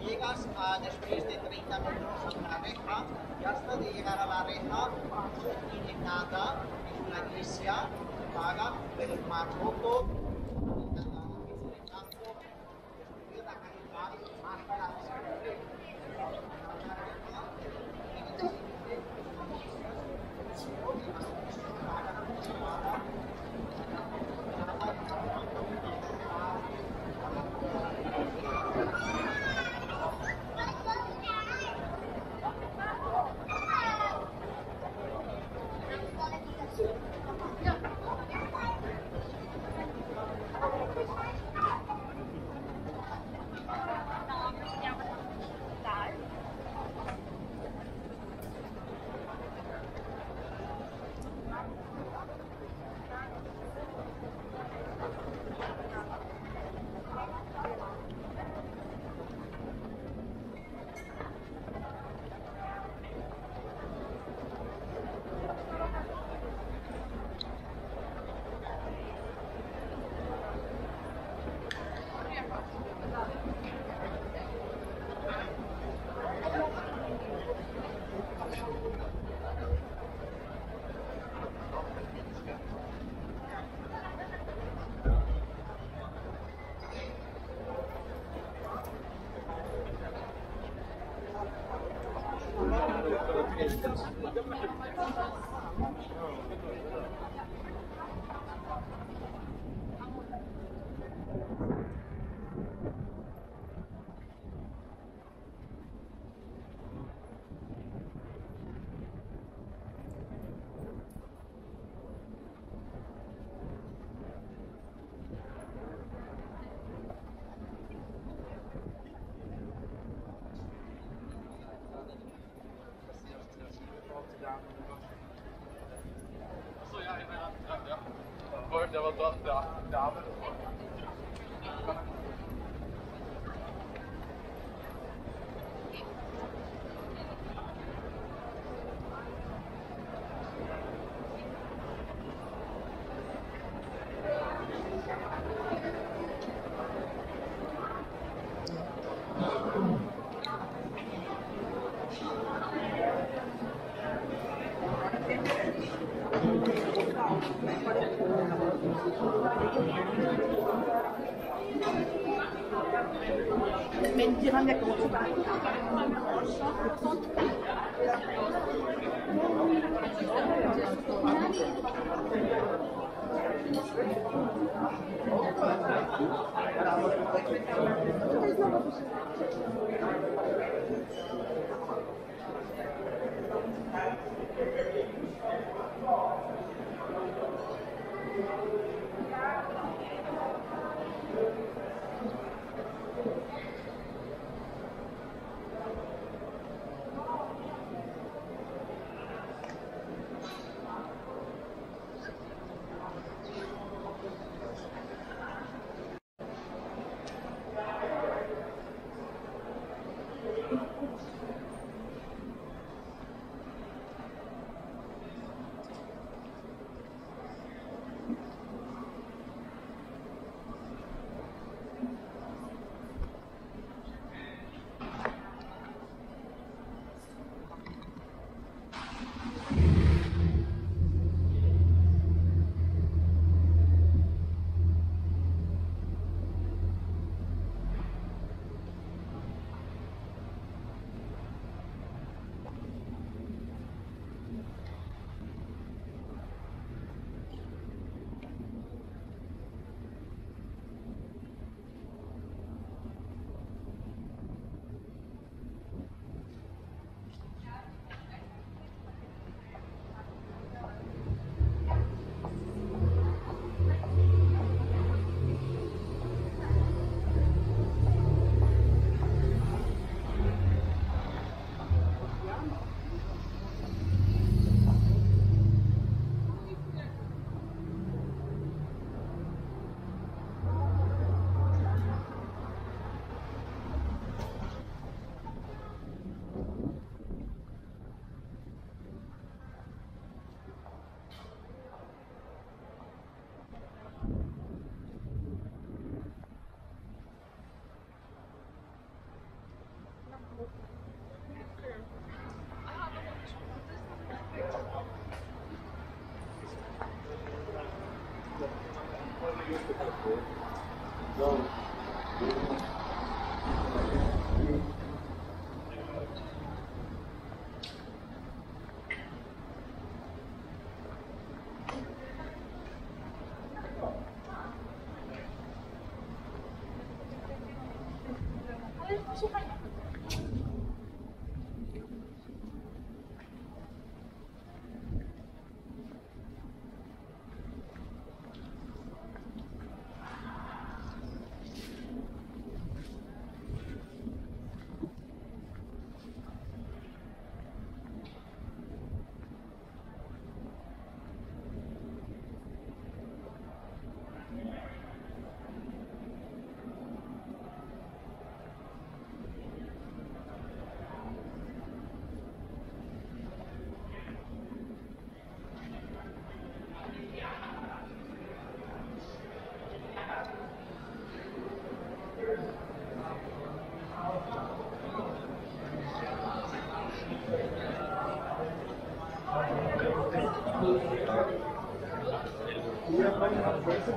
Llegas a después de 30 minutos Thank you.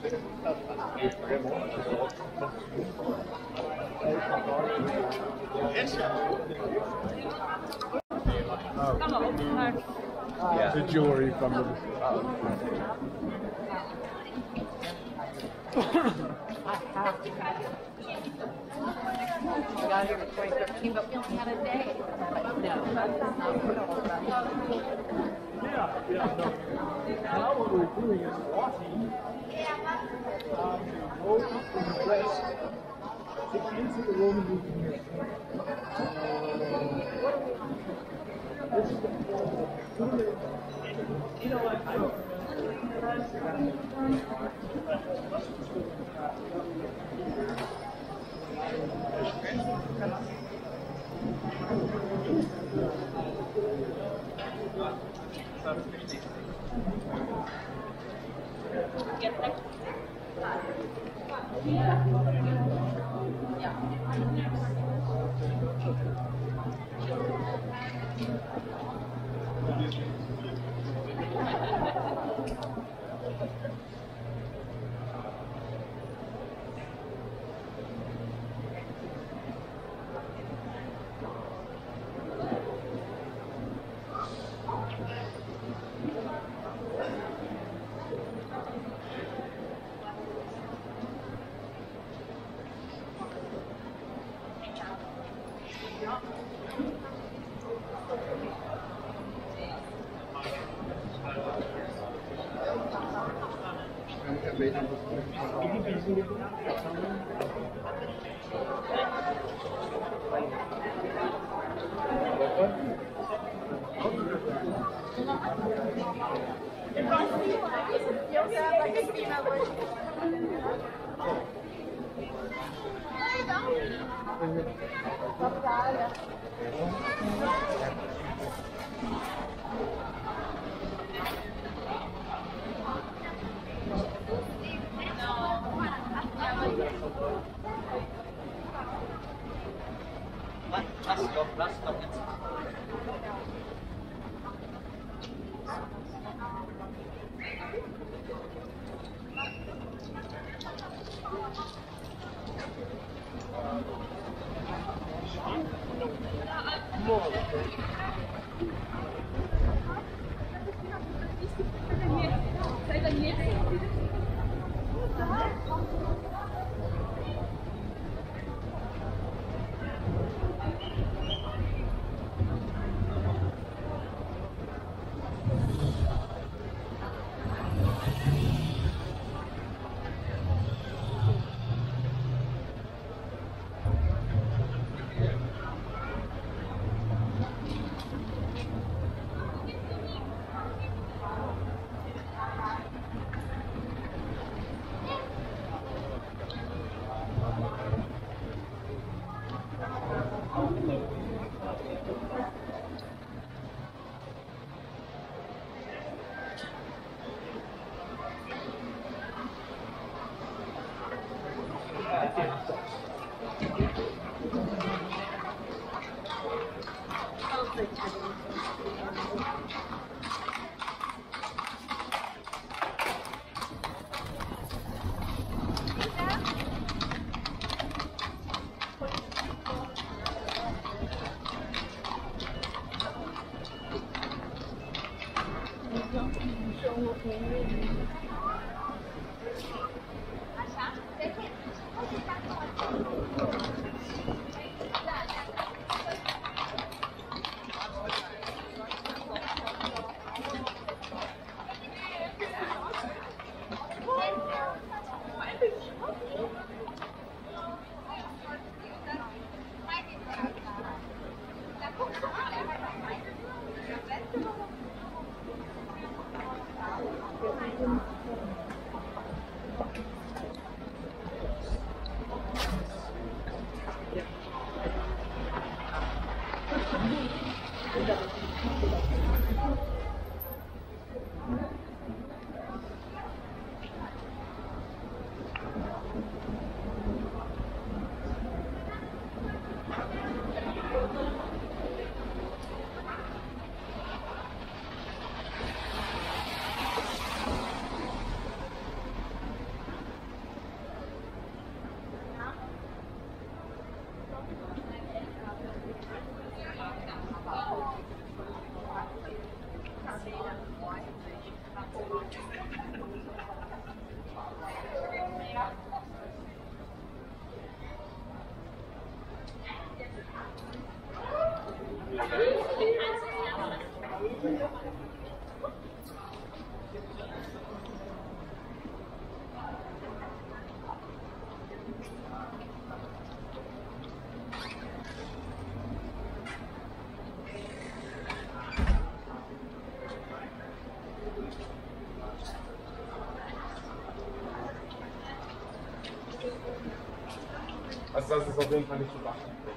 Kan wel op, maar The jewelry from the. we got here in 2013, but we only had a day. But no, that's not what Yeah, yeah, no. Now what we're doing is washing you know what? I don't. Das ist auf jeden Fall nicht zu machen.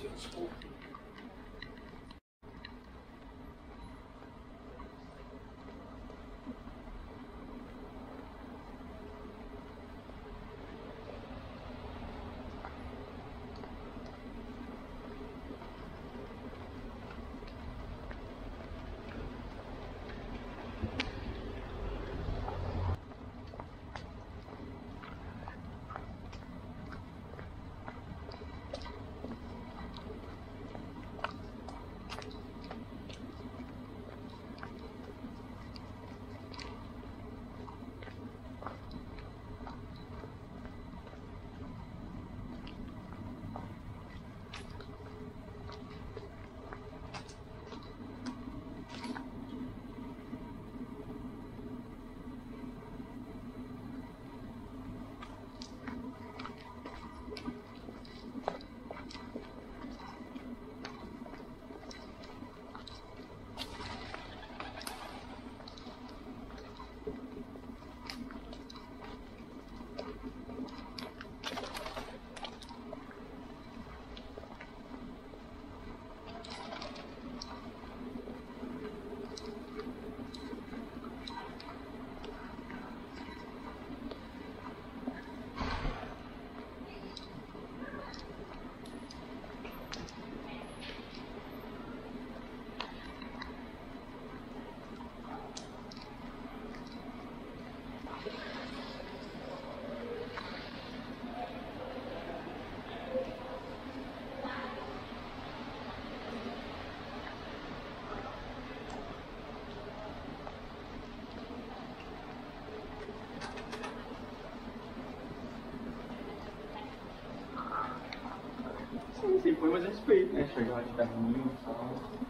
Sim, sim, foi, sempre foi mais respeito, né? chegar de terninho e tal.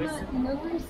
No.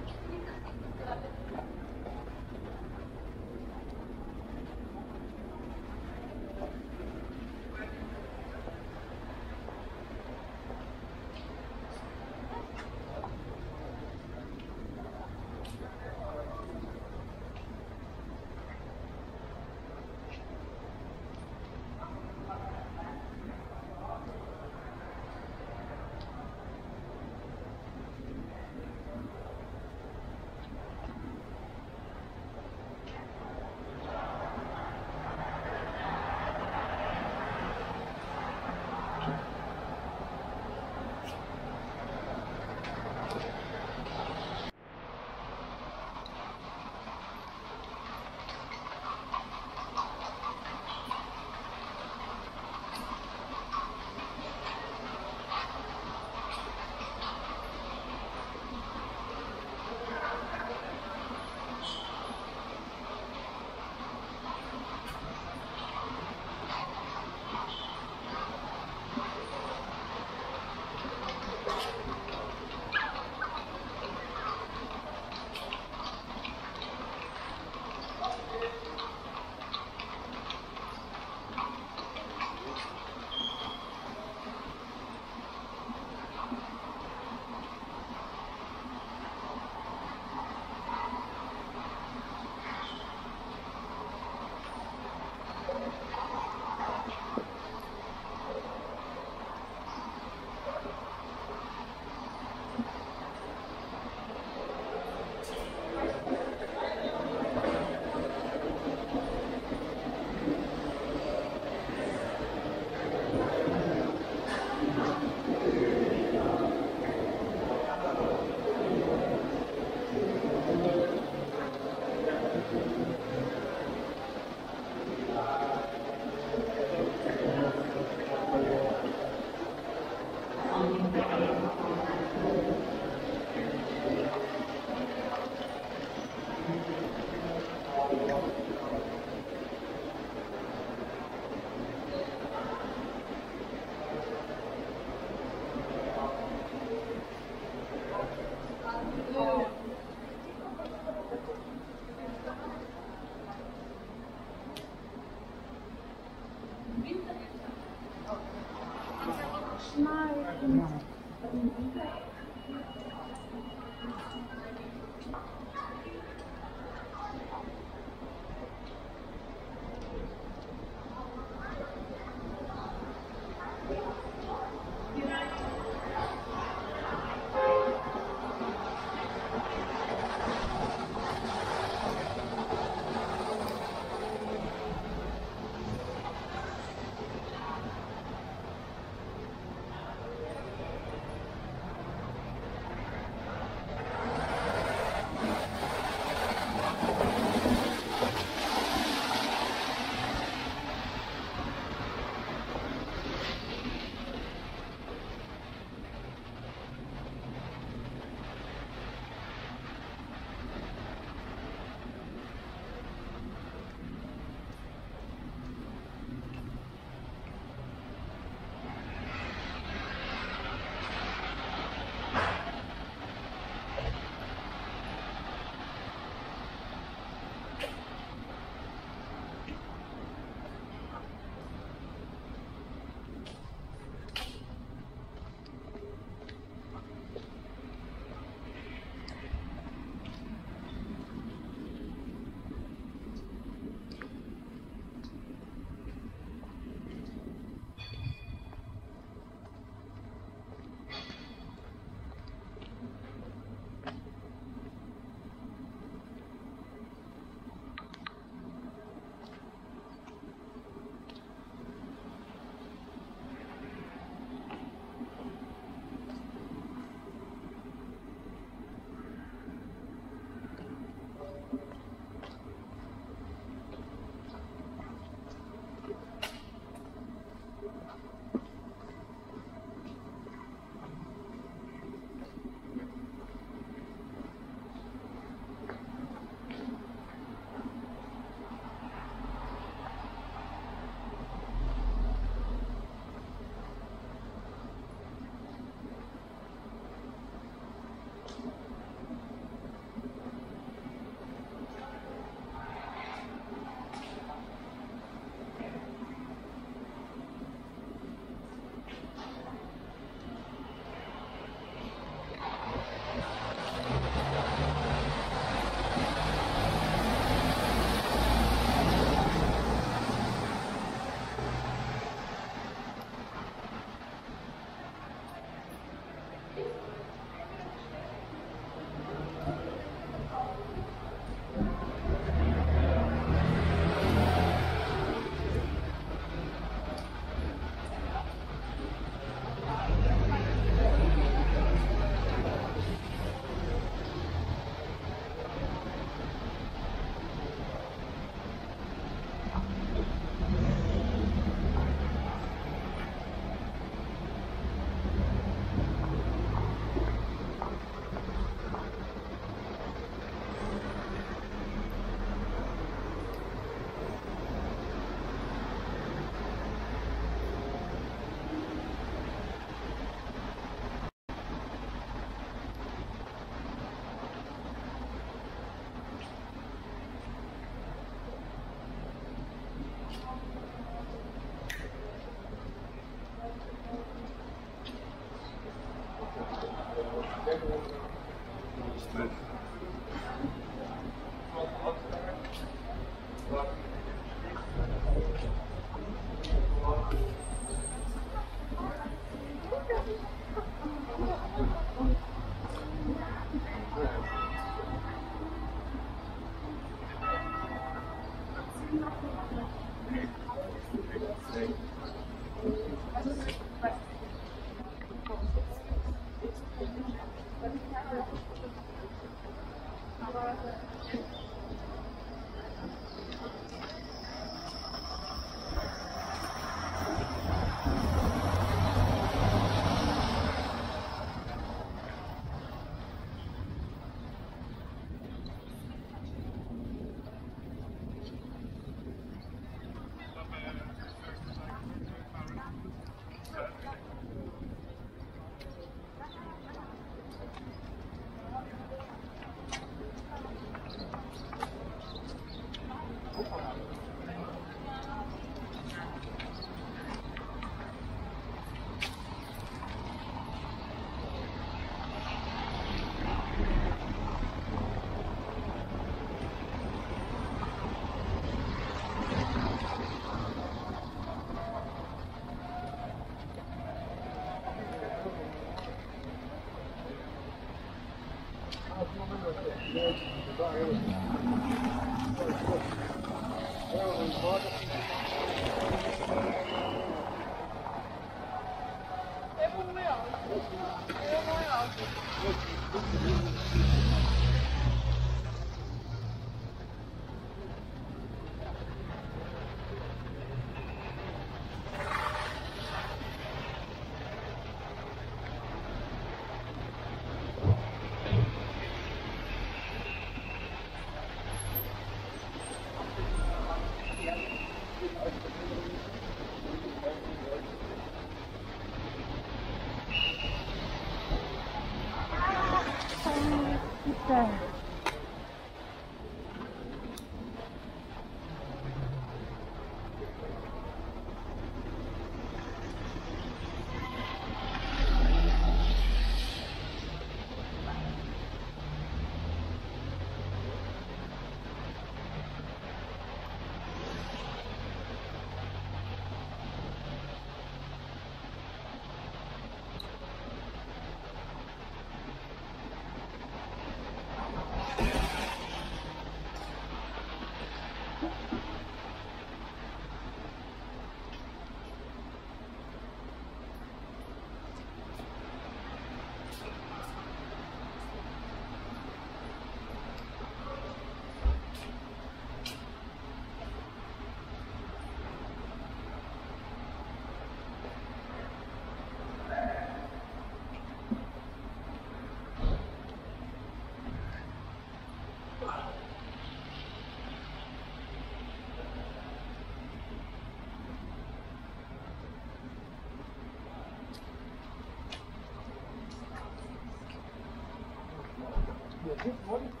Muito bom.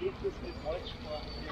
Lebensmittel Holzsporen.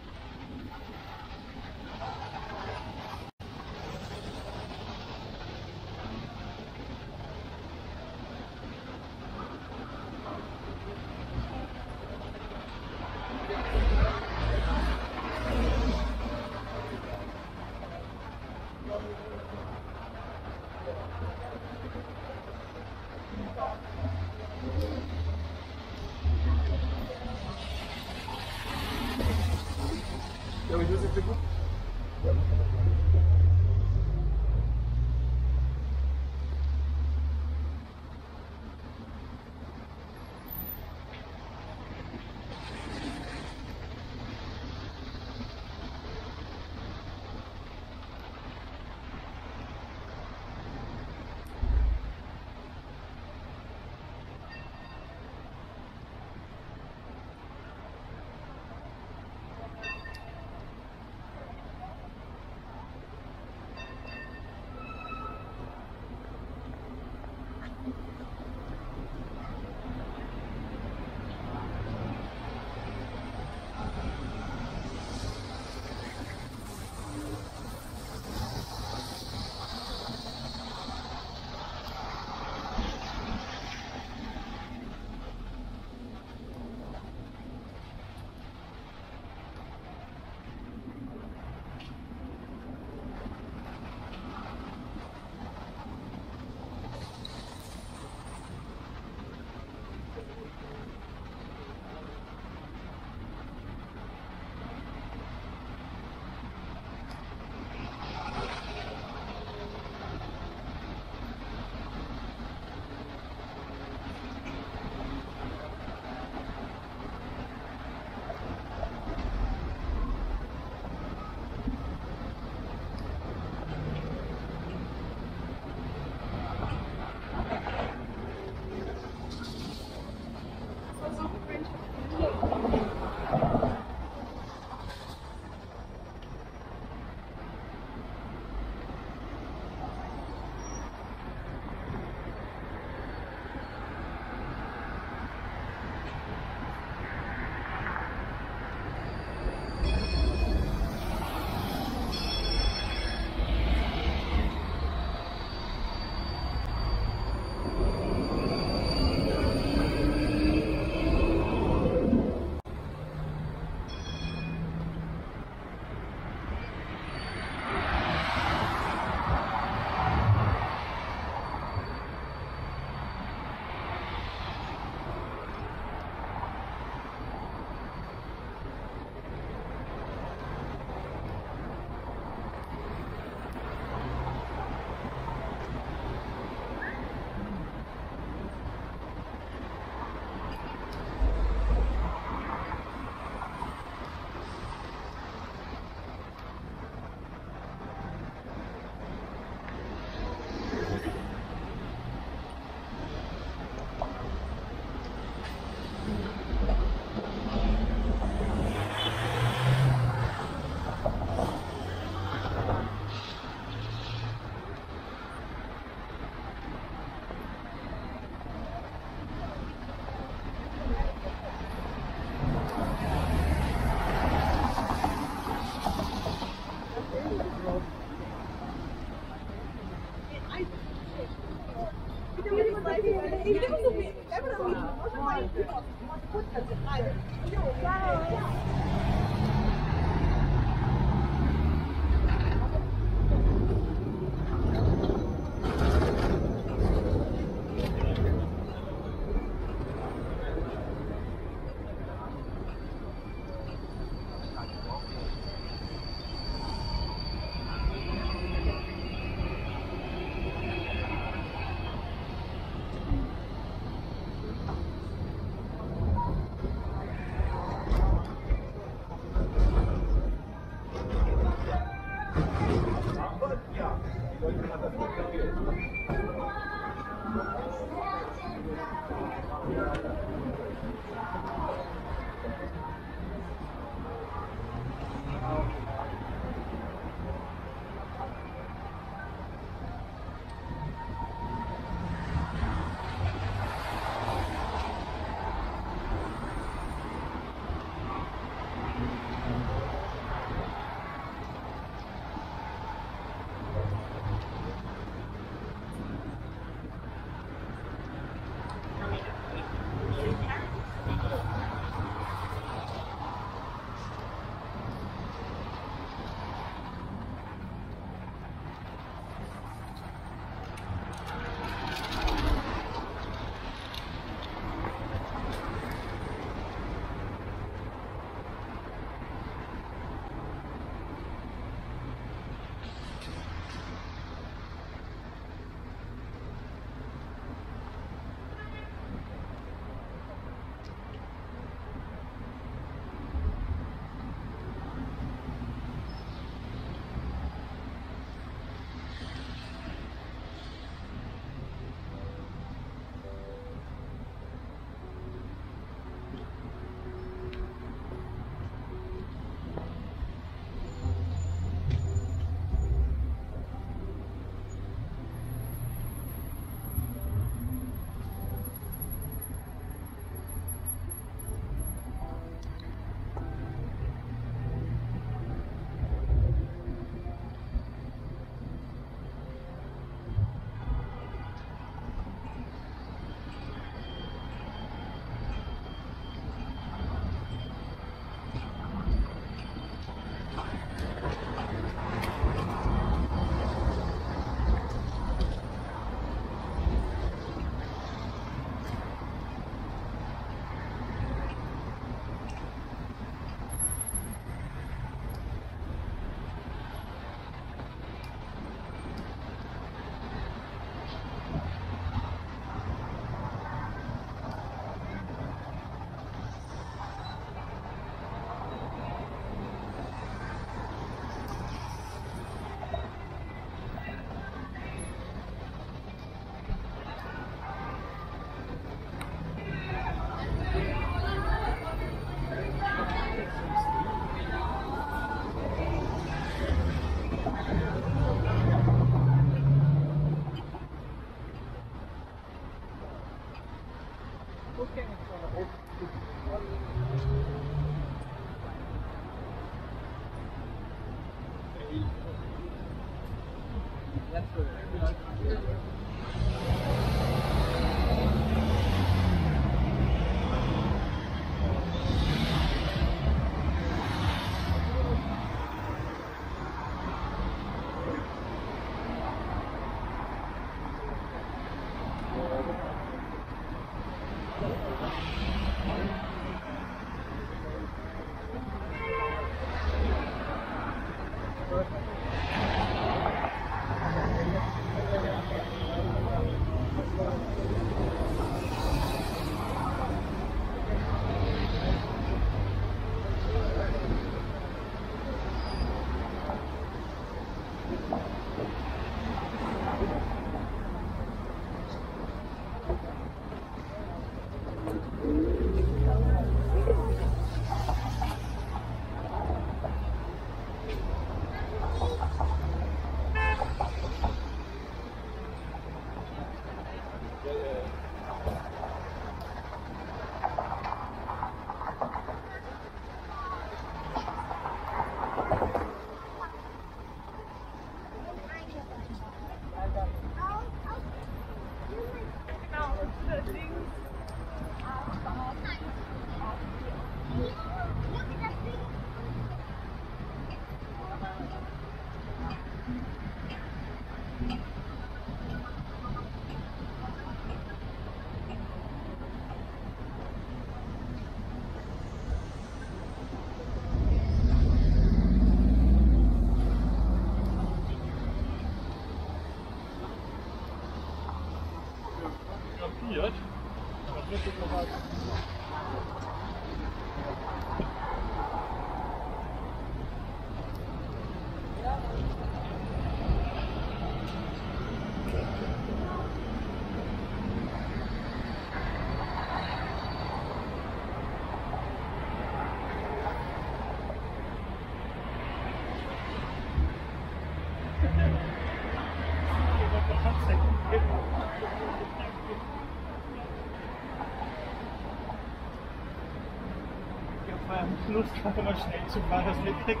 Lust, schon mal schnell zu fahren, das mitkriegt.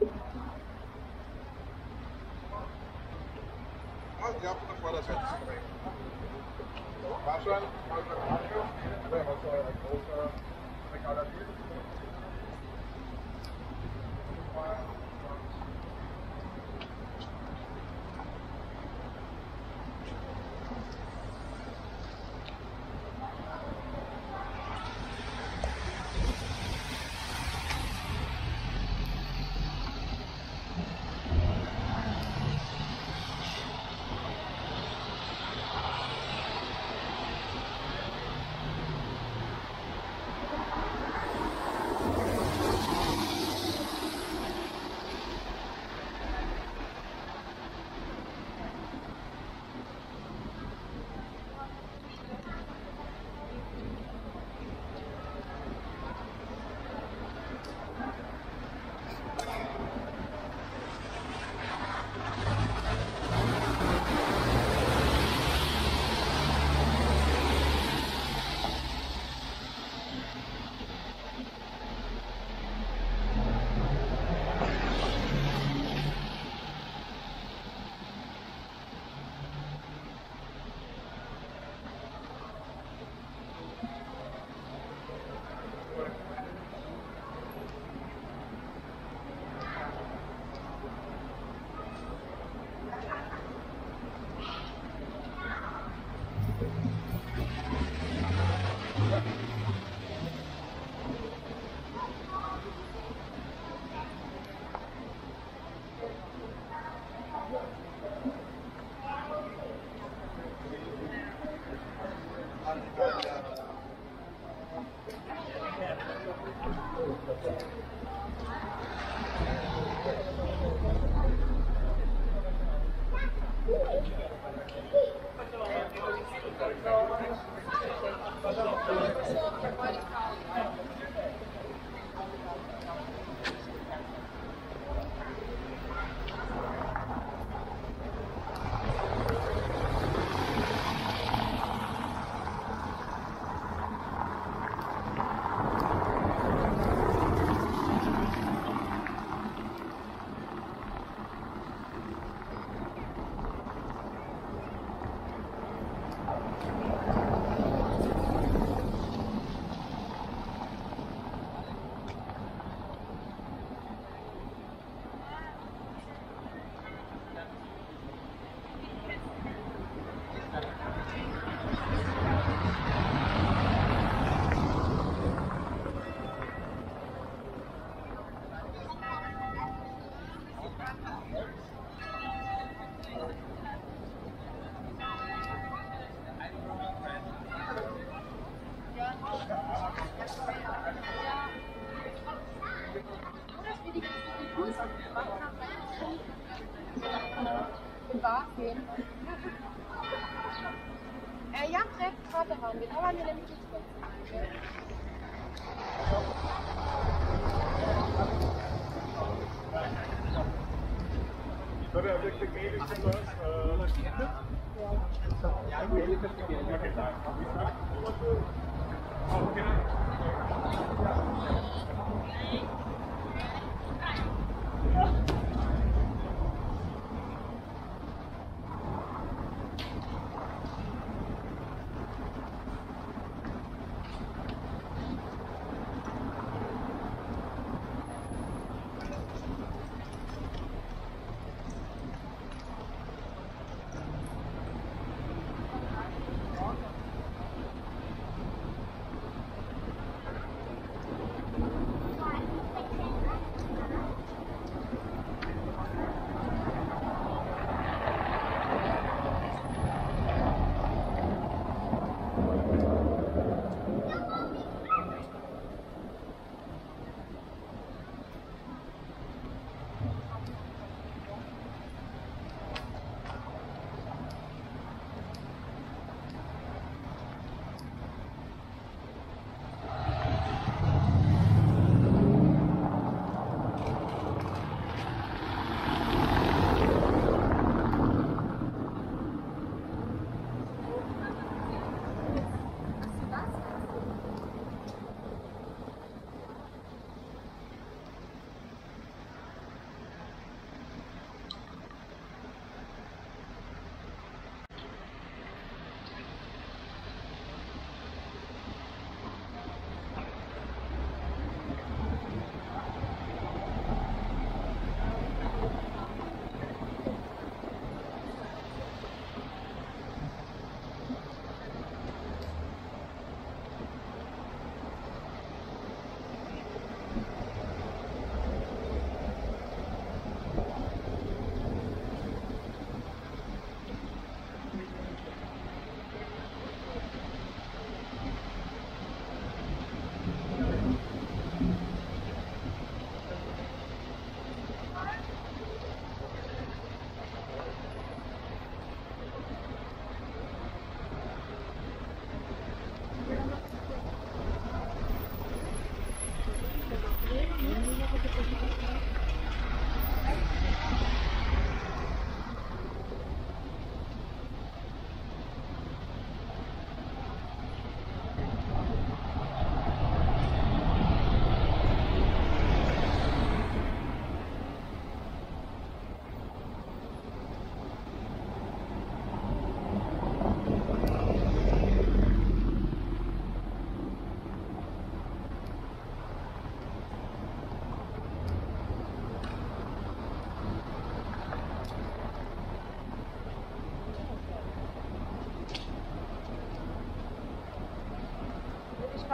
Marshall, Marshall, Marshall, Marshall, Marshall, Marshall, Marshall, Marshall, Marshall, Marshall, Marshall, Marshall, Marshall, Marshall, Marshall, Marshall, Marshall, Marshall,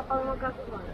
parmak atma.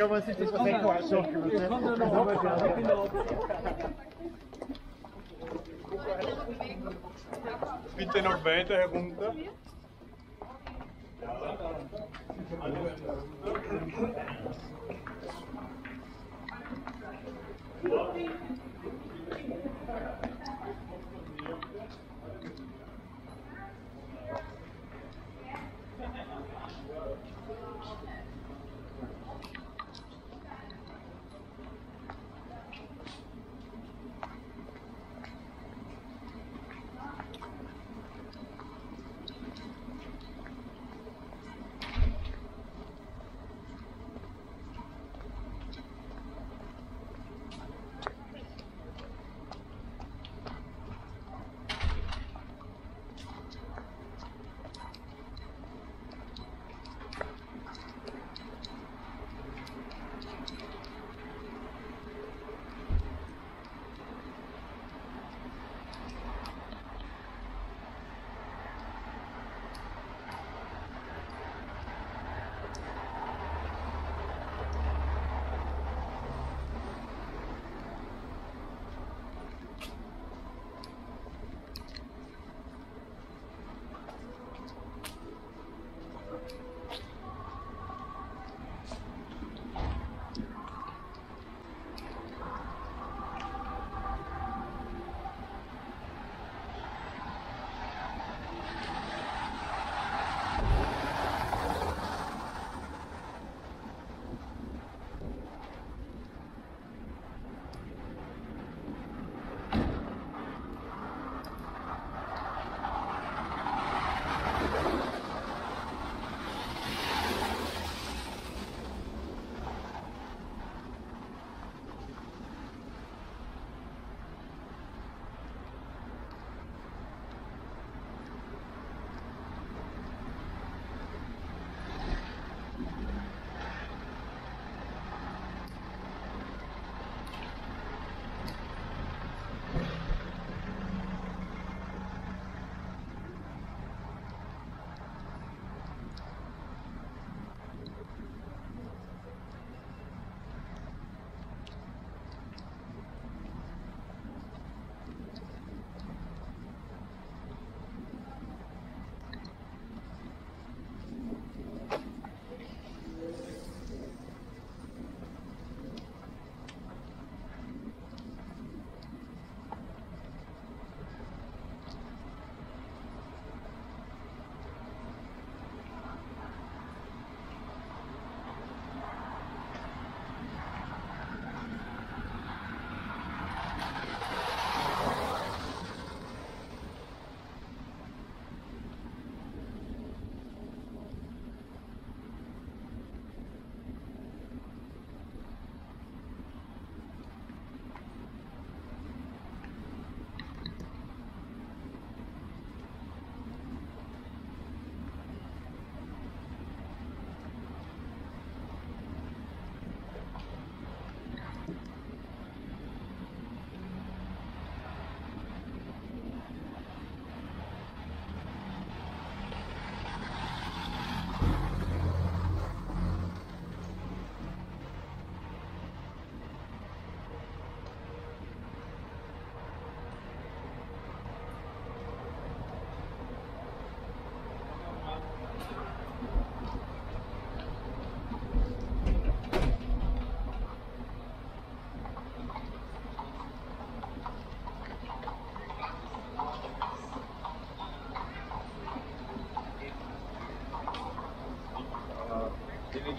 Então, tá. que então, eu vou assistir se você encorajar que você. Bitte noch weiter.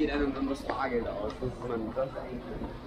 Geht einem dann das Bargeld aus? Das ist man, das eigentlich.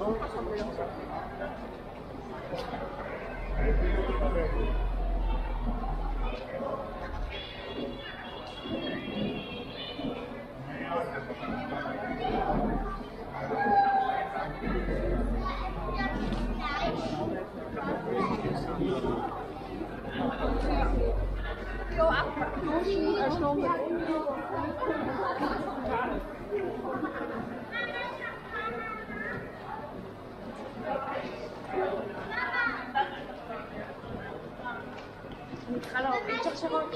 todo. 미쳤지만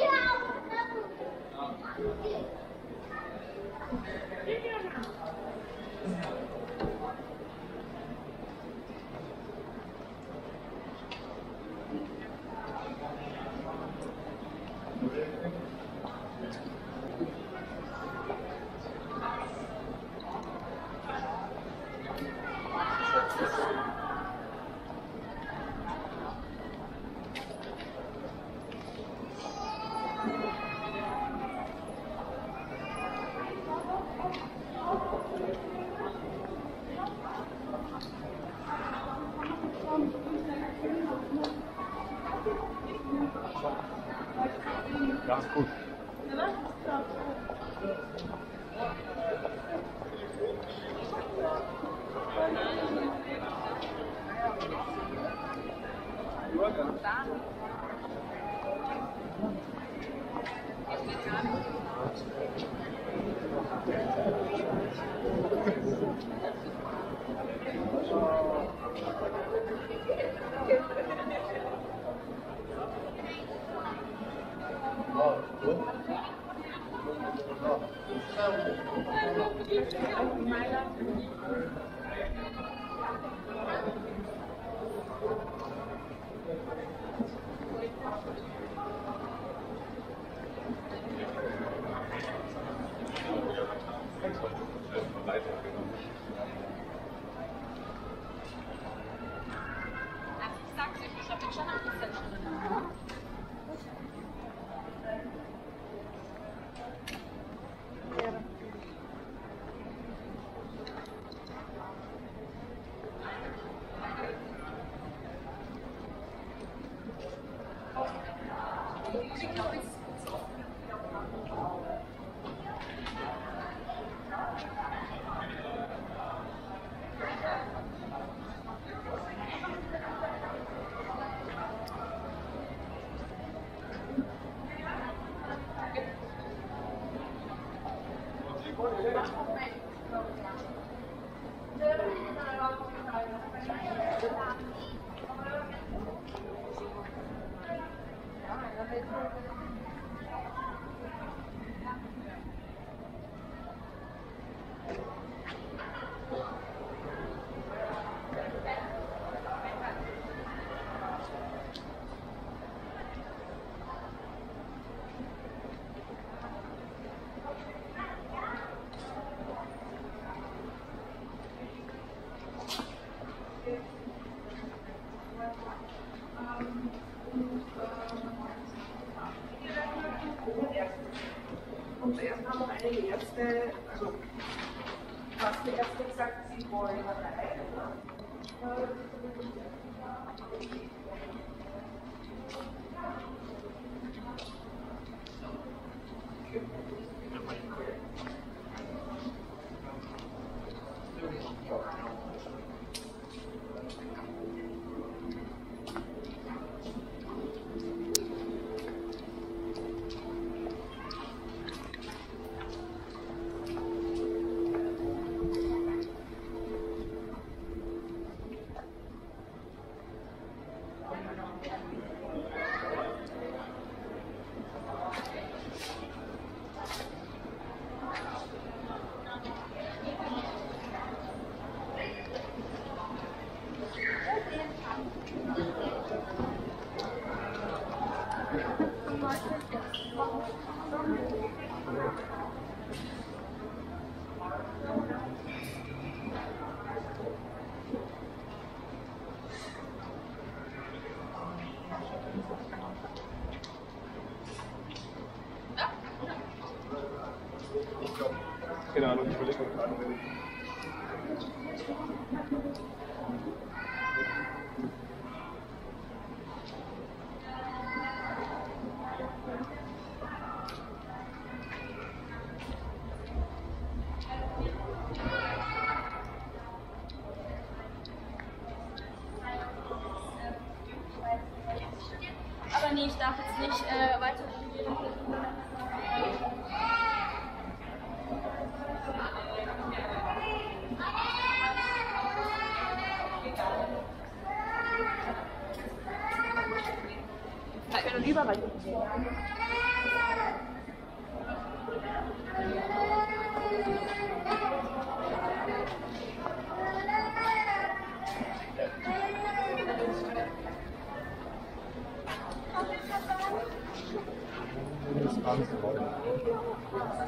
리바 맛있지?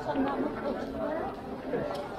감사합니다. 아,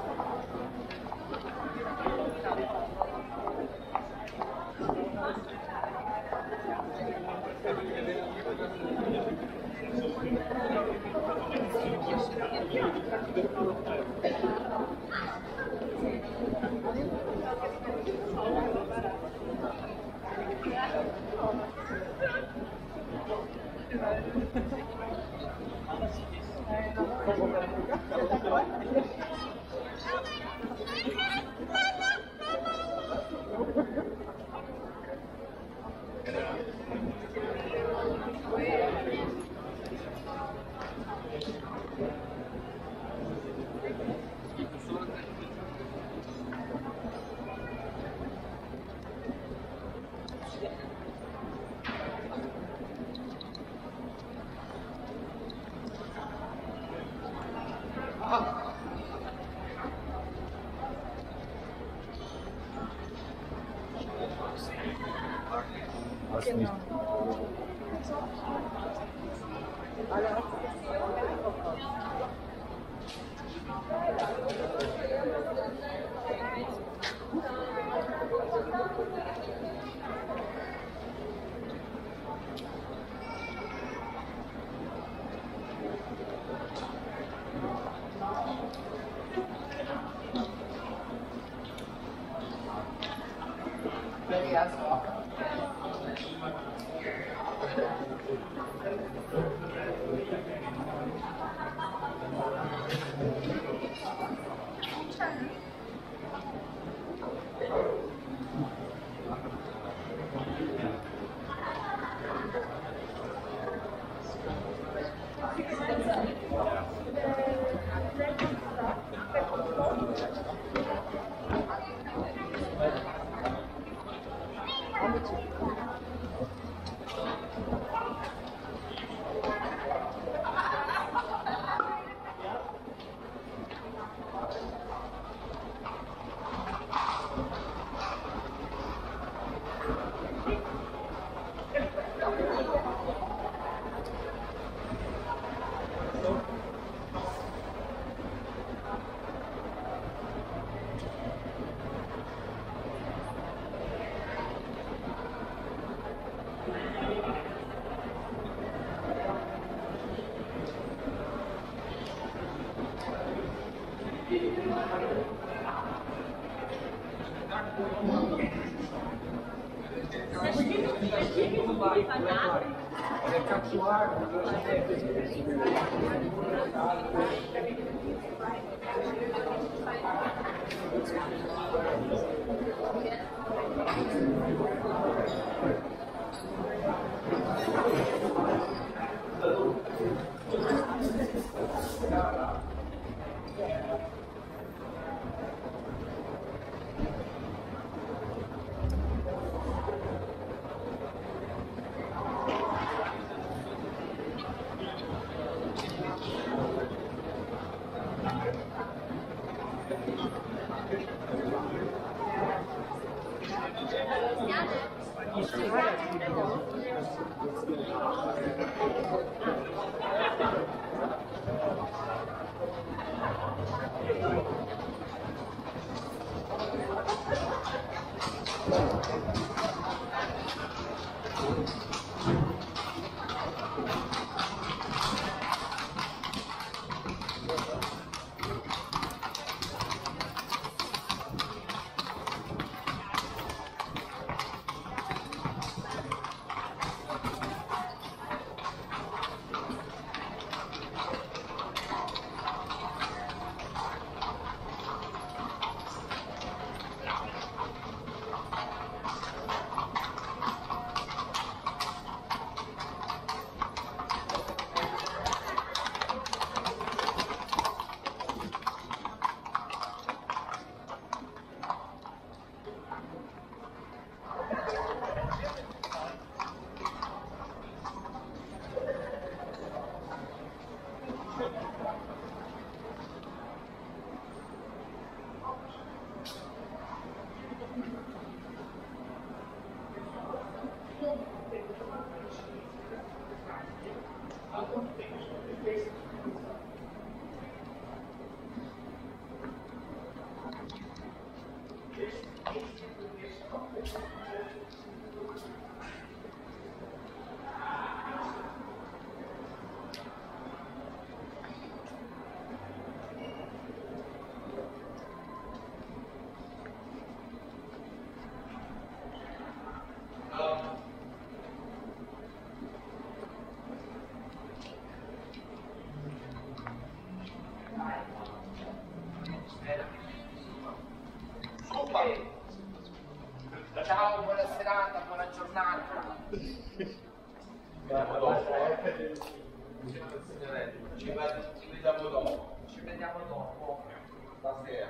Ci vediamo dopo la sera.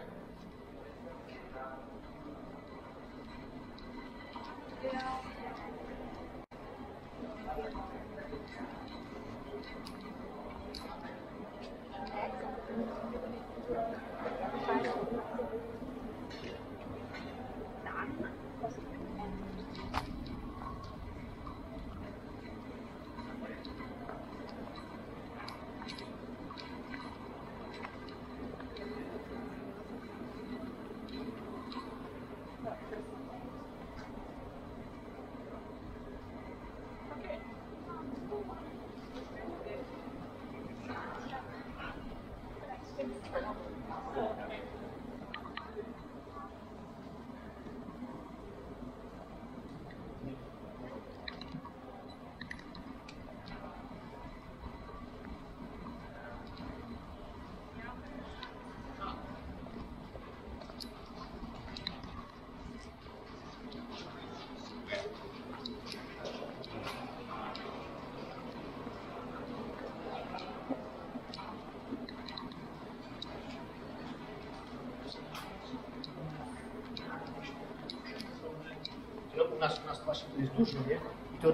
Grazie.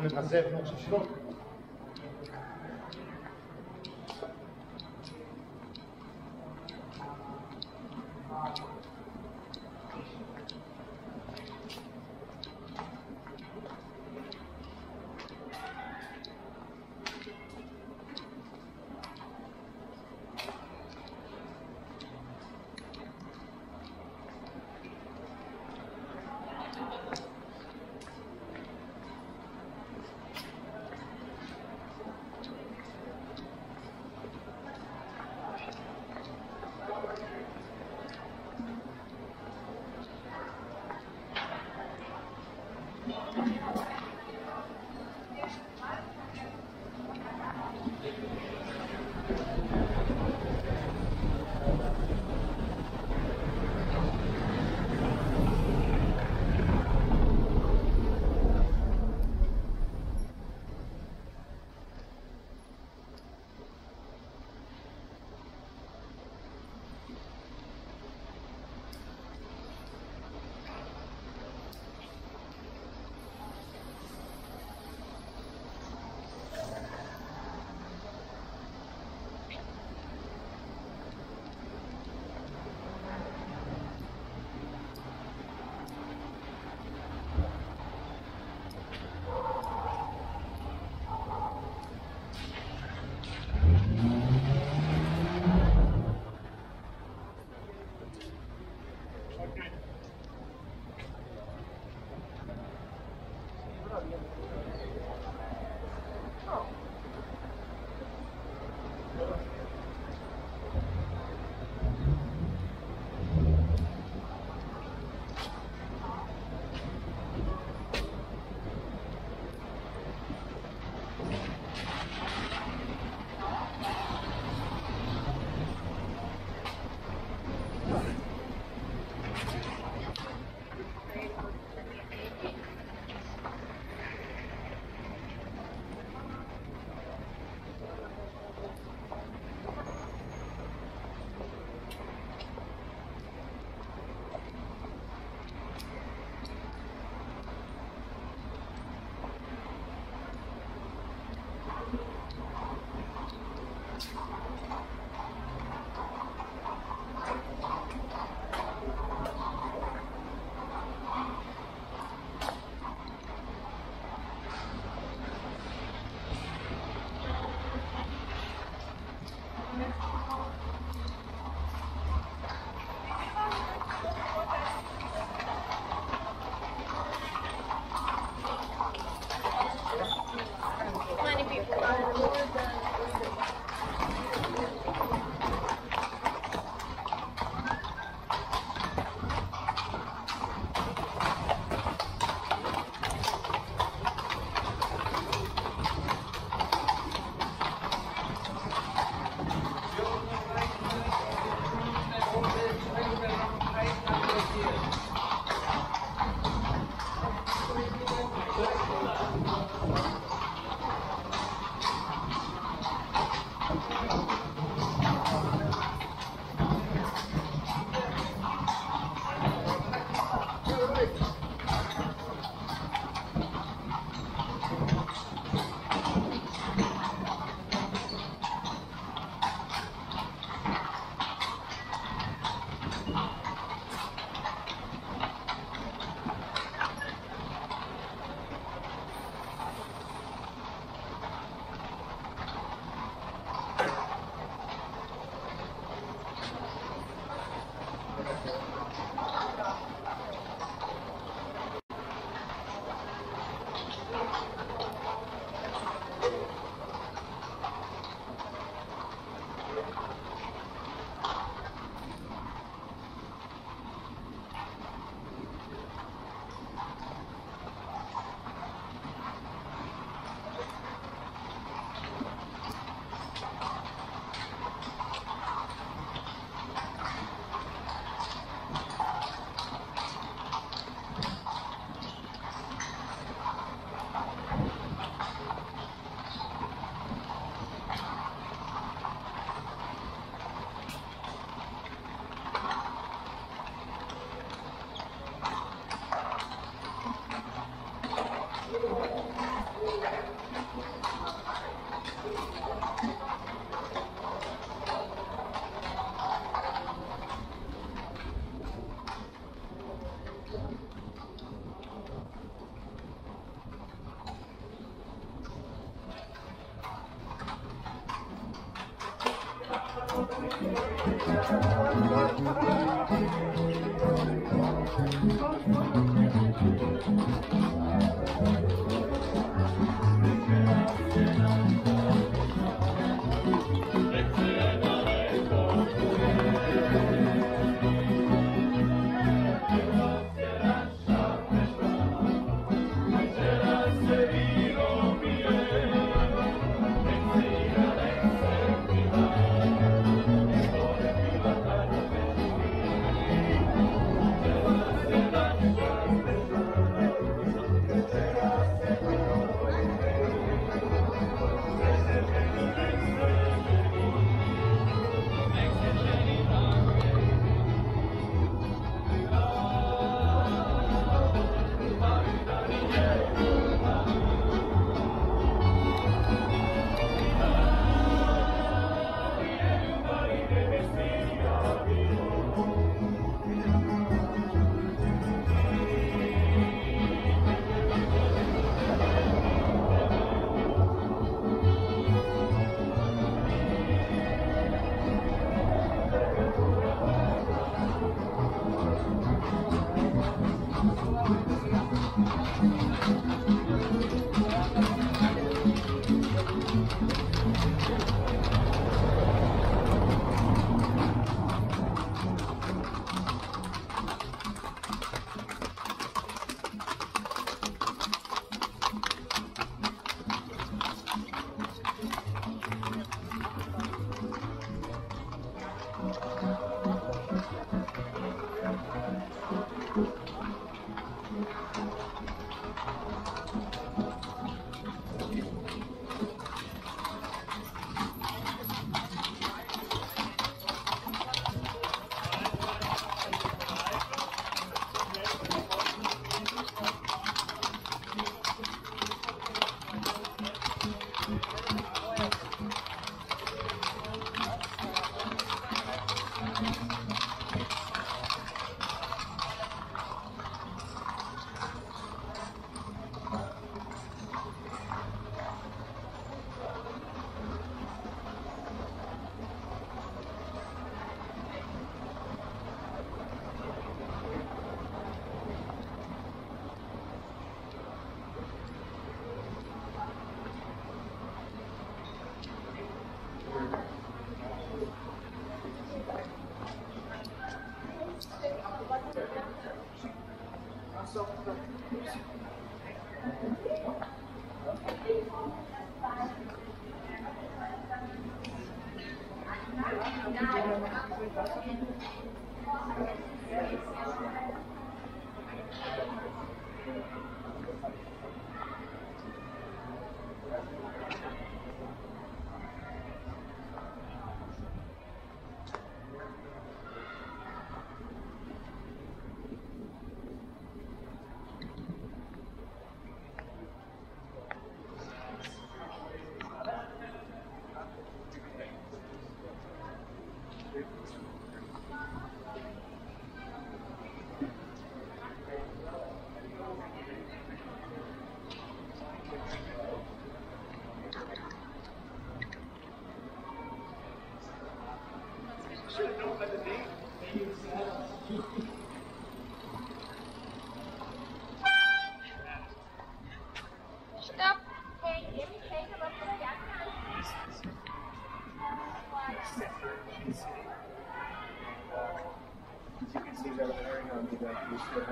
problema sério, não se.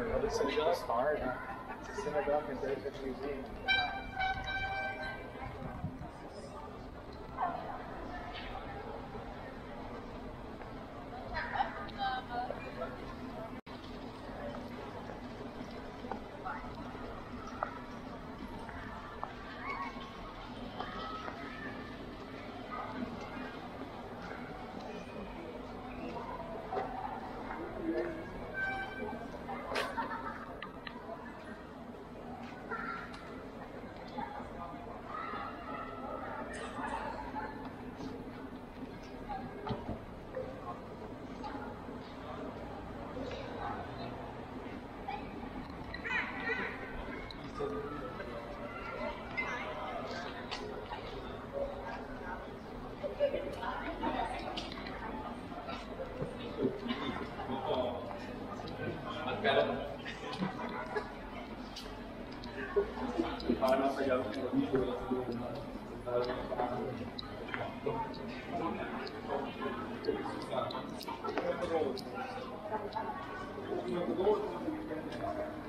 You still have other synagogue, star, synagogue, and Heritage Museum. Thank you.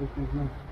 vocês não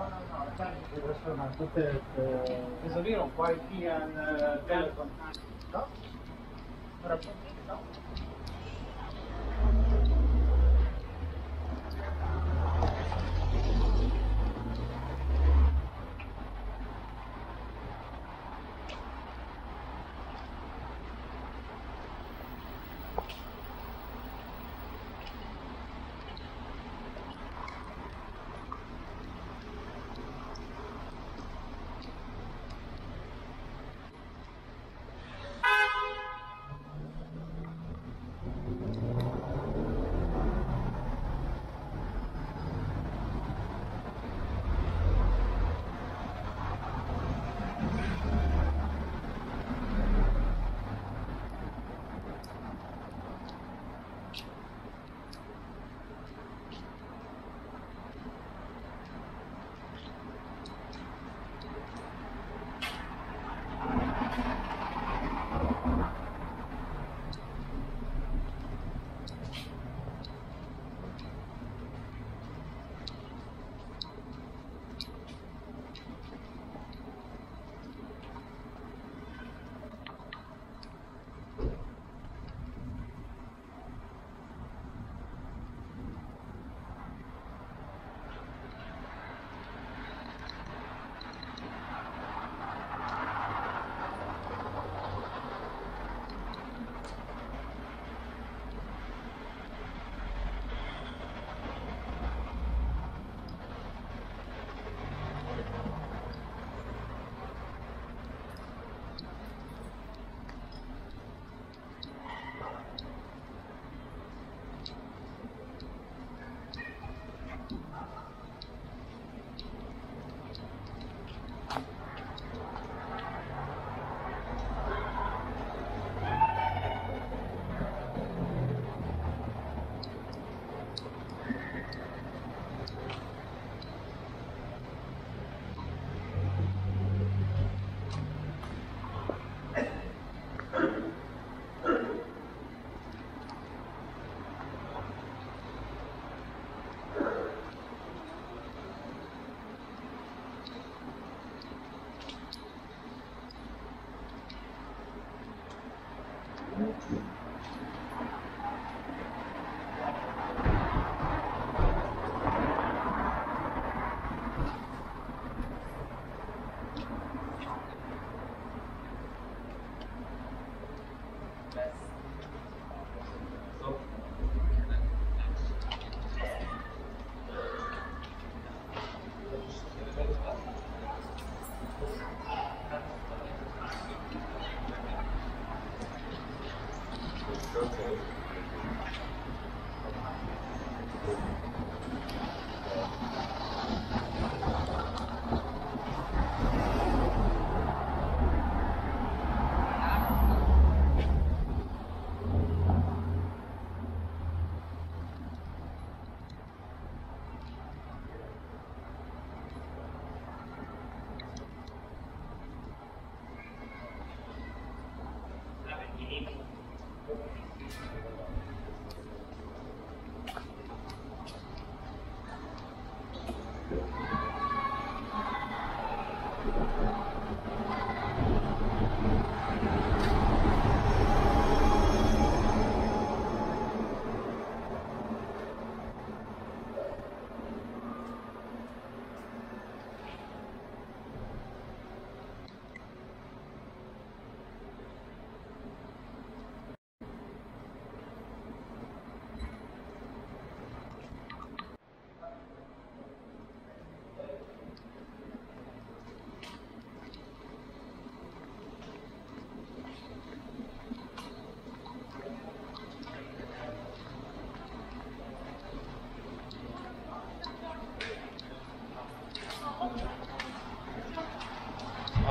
no, no, tutte esaurire un po' il pian del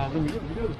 Udah mute.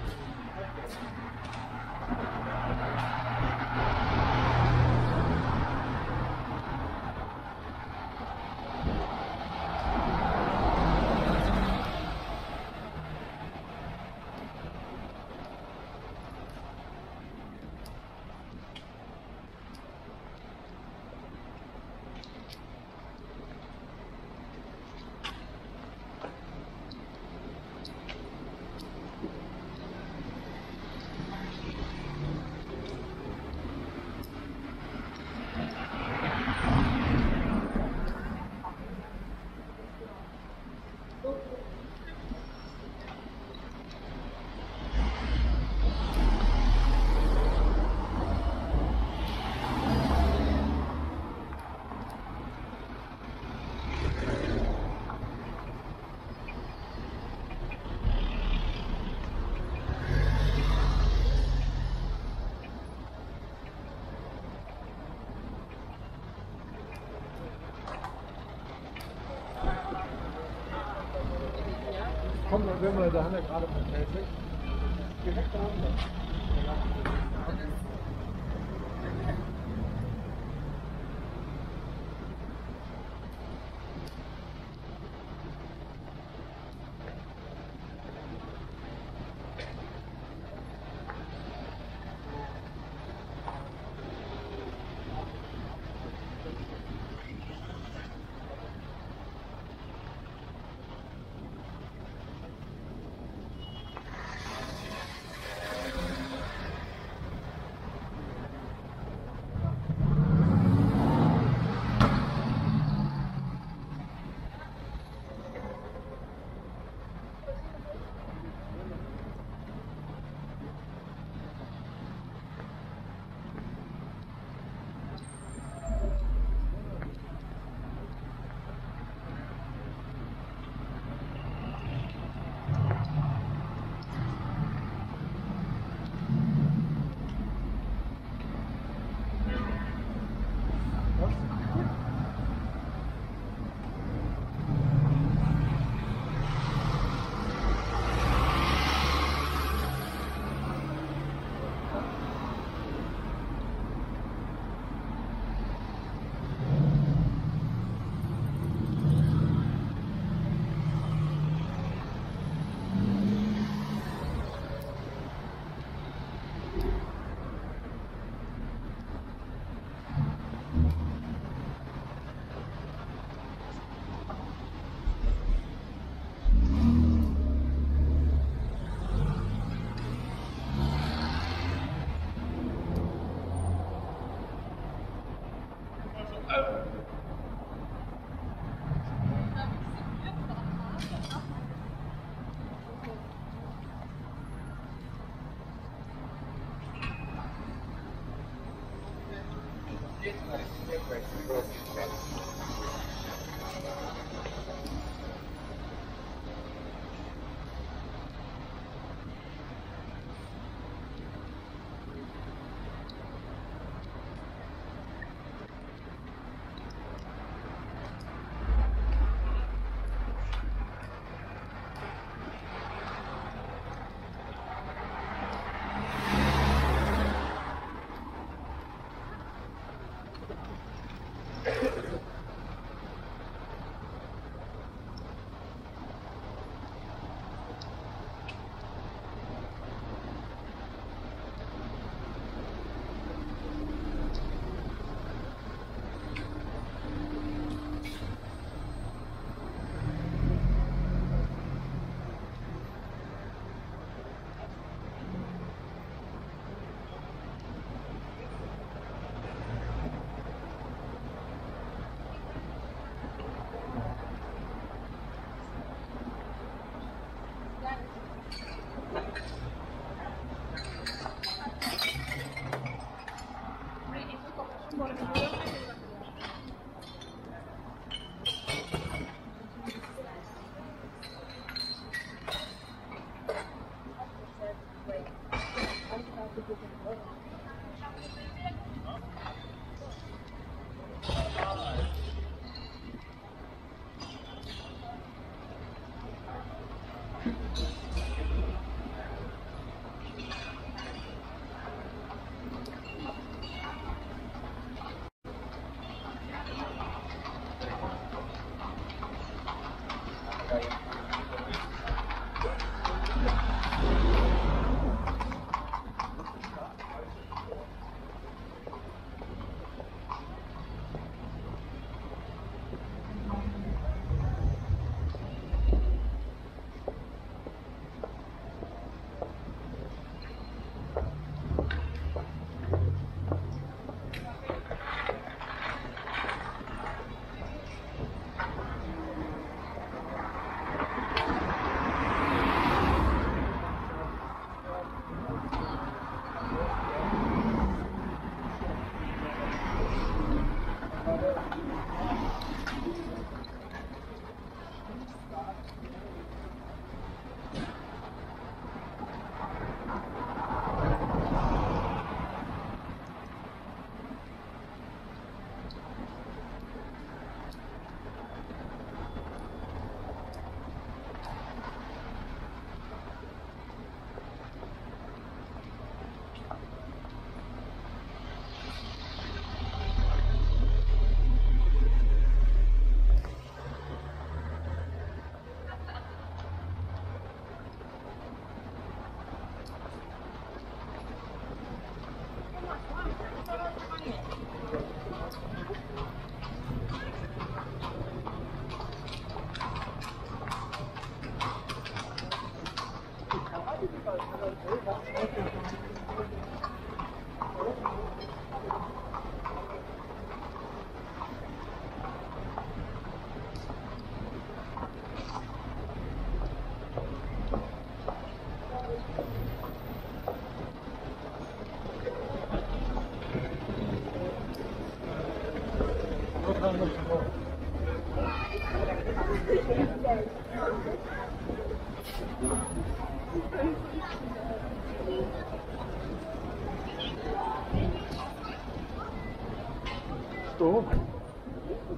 Wir, da gerade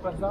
pas ça.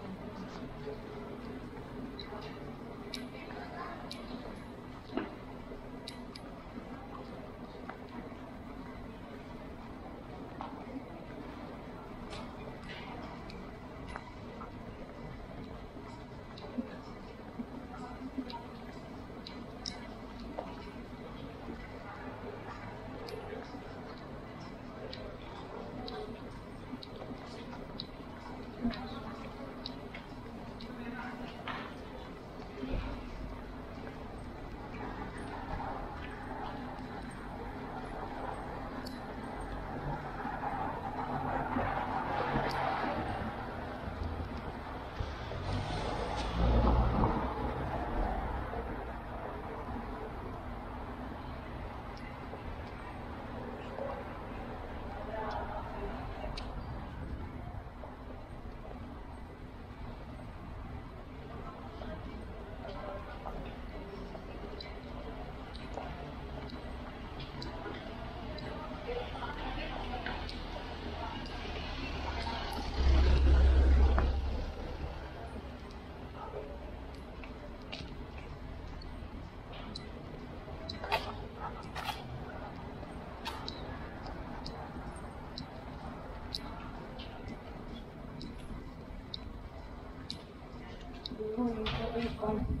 一共一个一百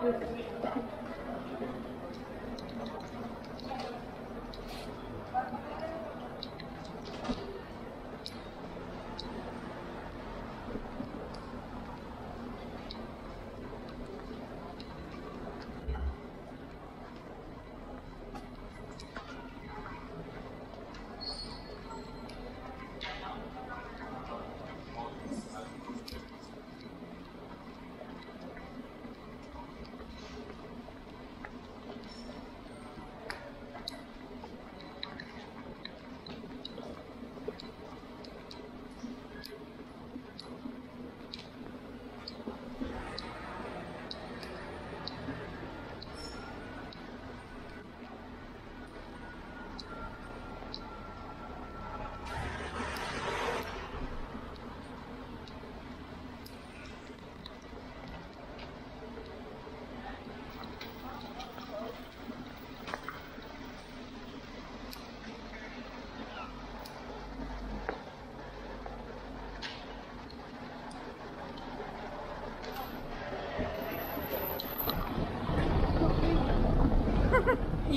Idossi.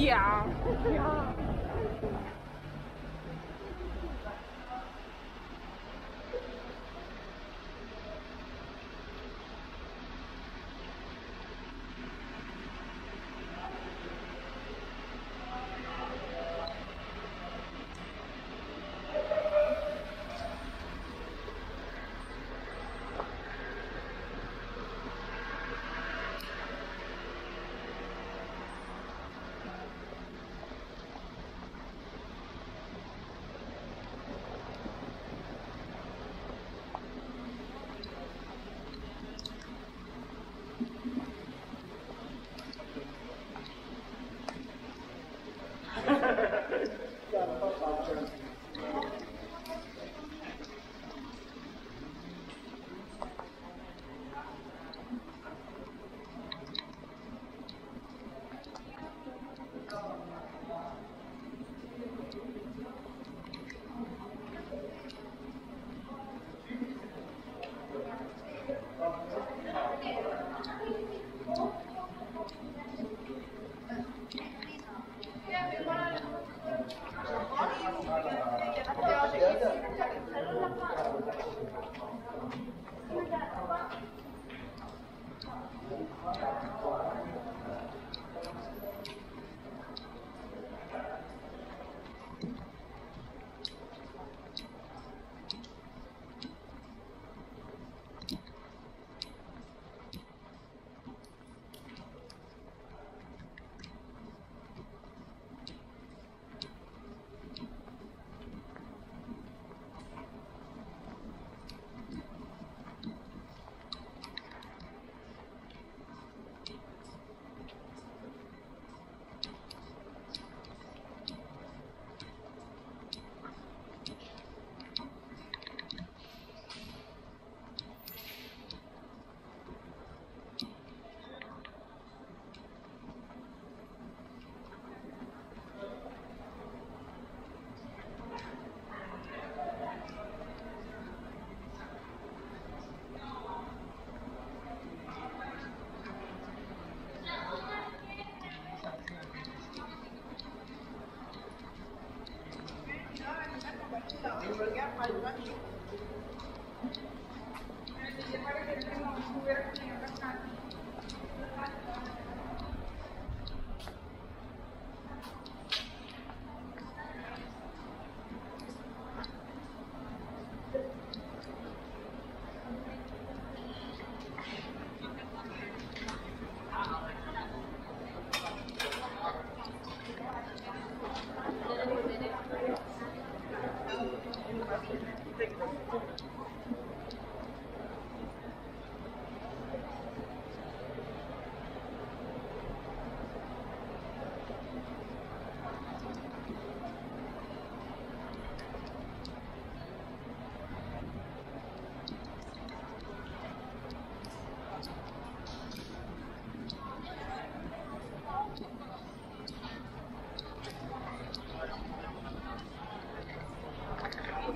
呀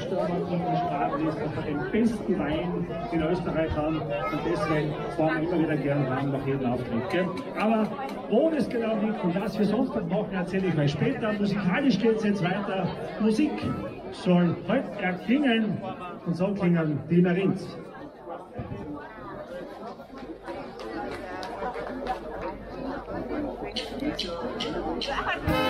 Klostermann und die Straben ist einfach den besten Wein in Österreich haben und deswegen fahren wir immer wieder gerne ran nach jedem Auftritt. Aber wo es genau liegt und was wir sonst noch machen, erzähle ich euch später. Musikalisch geht es jetzt weiter. Musik soll heute erklingen und so klingen die Marins. Thank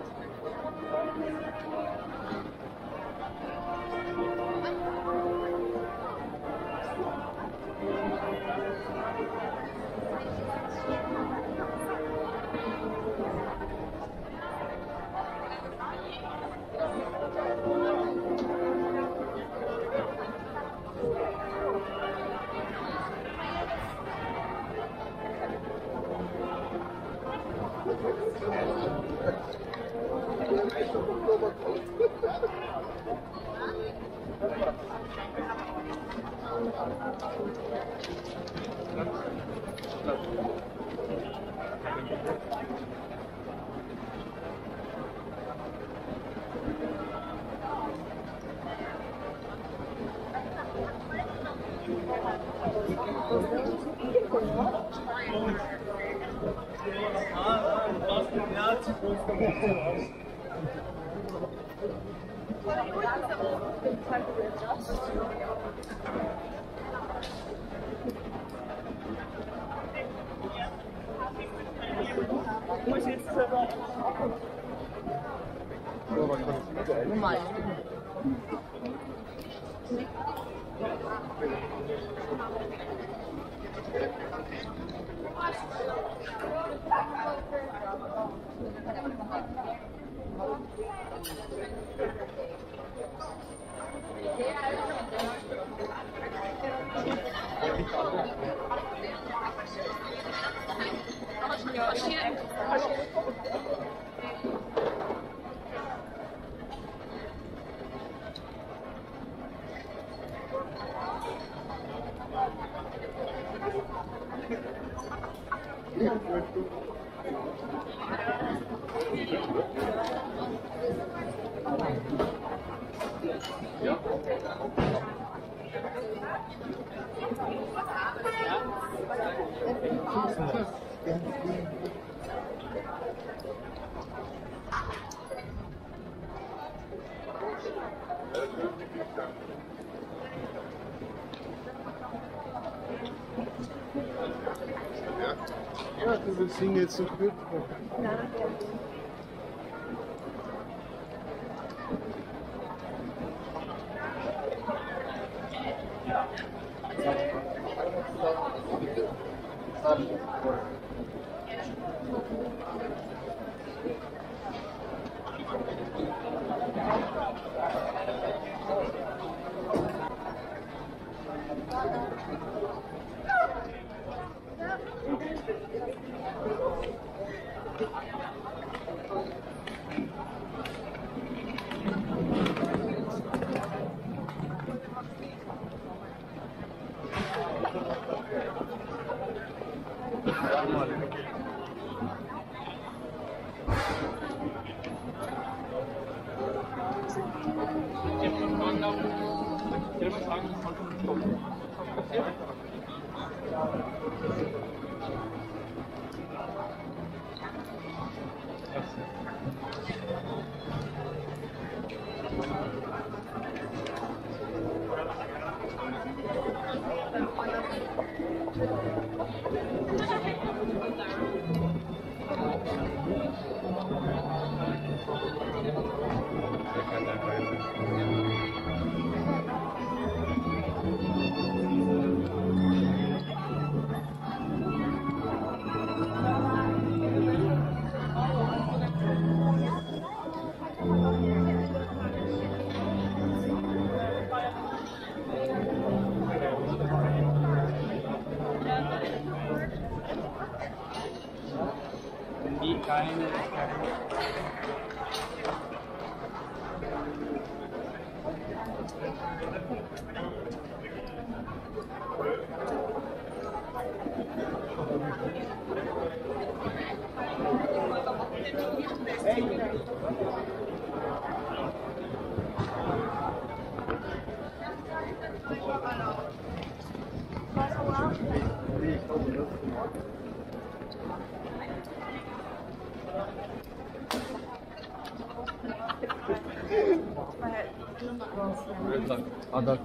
Willst du jetzt noch gut? Nein. Adak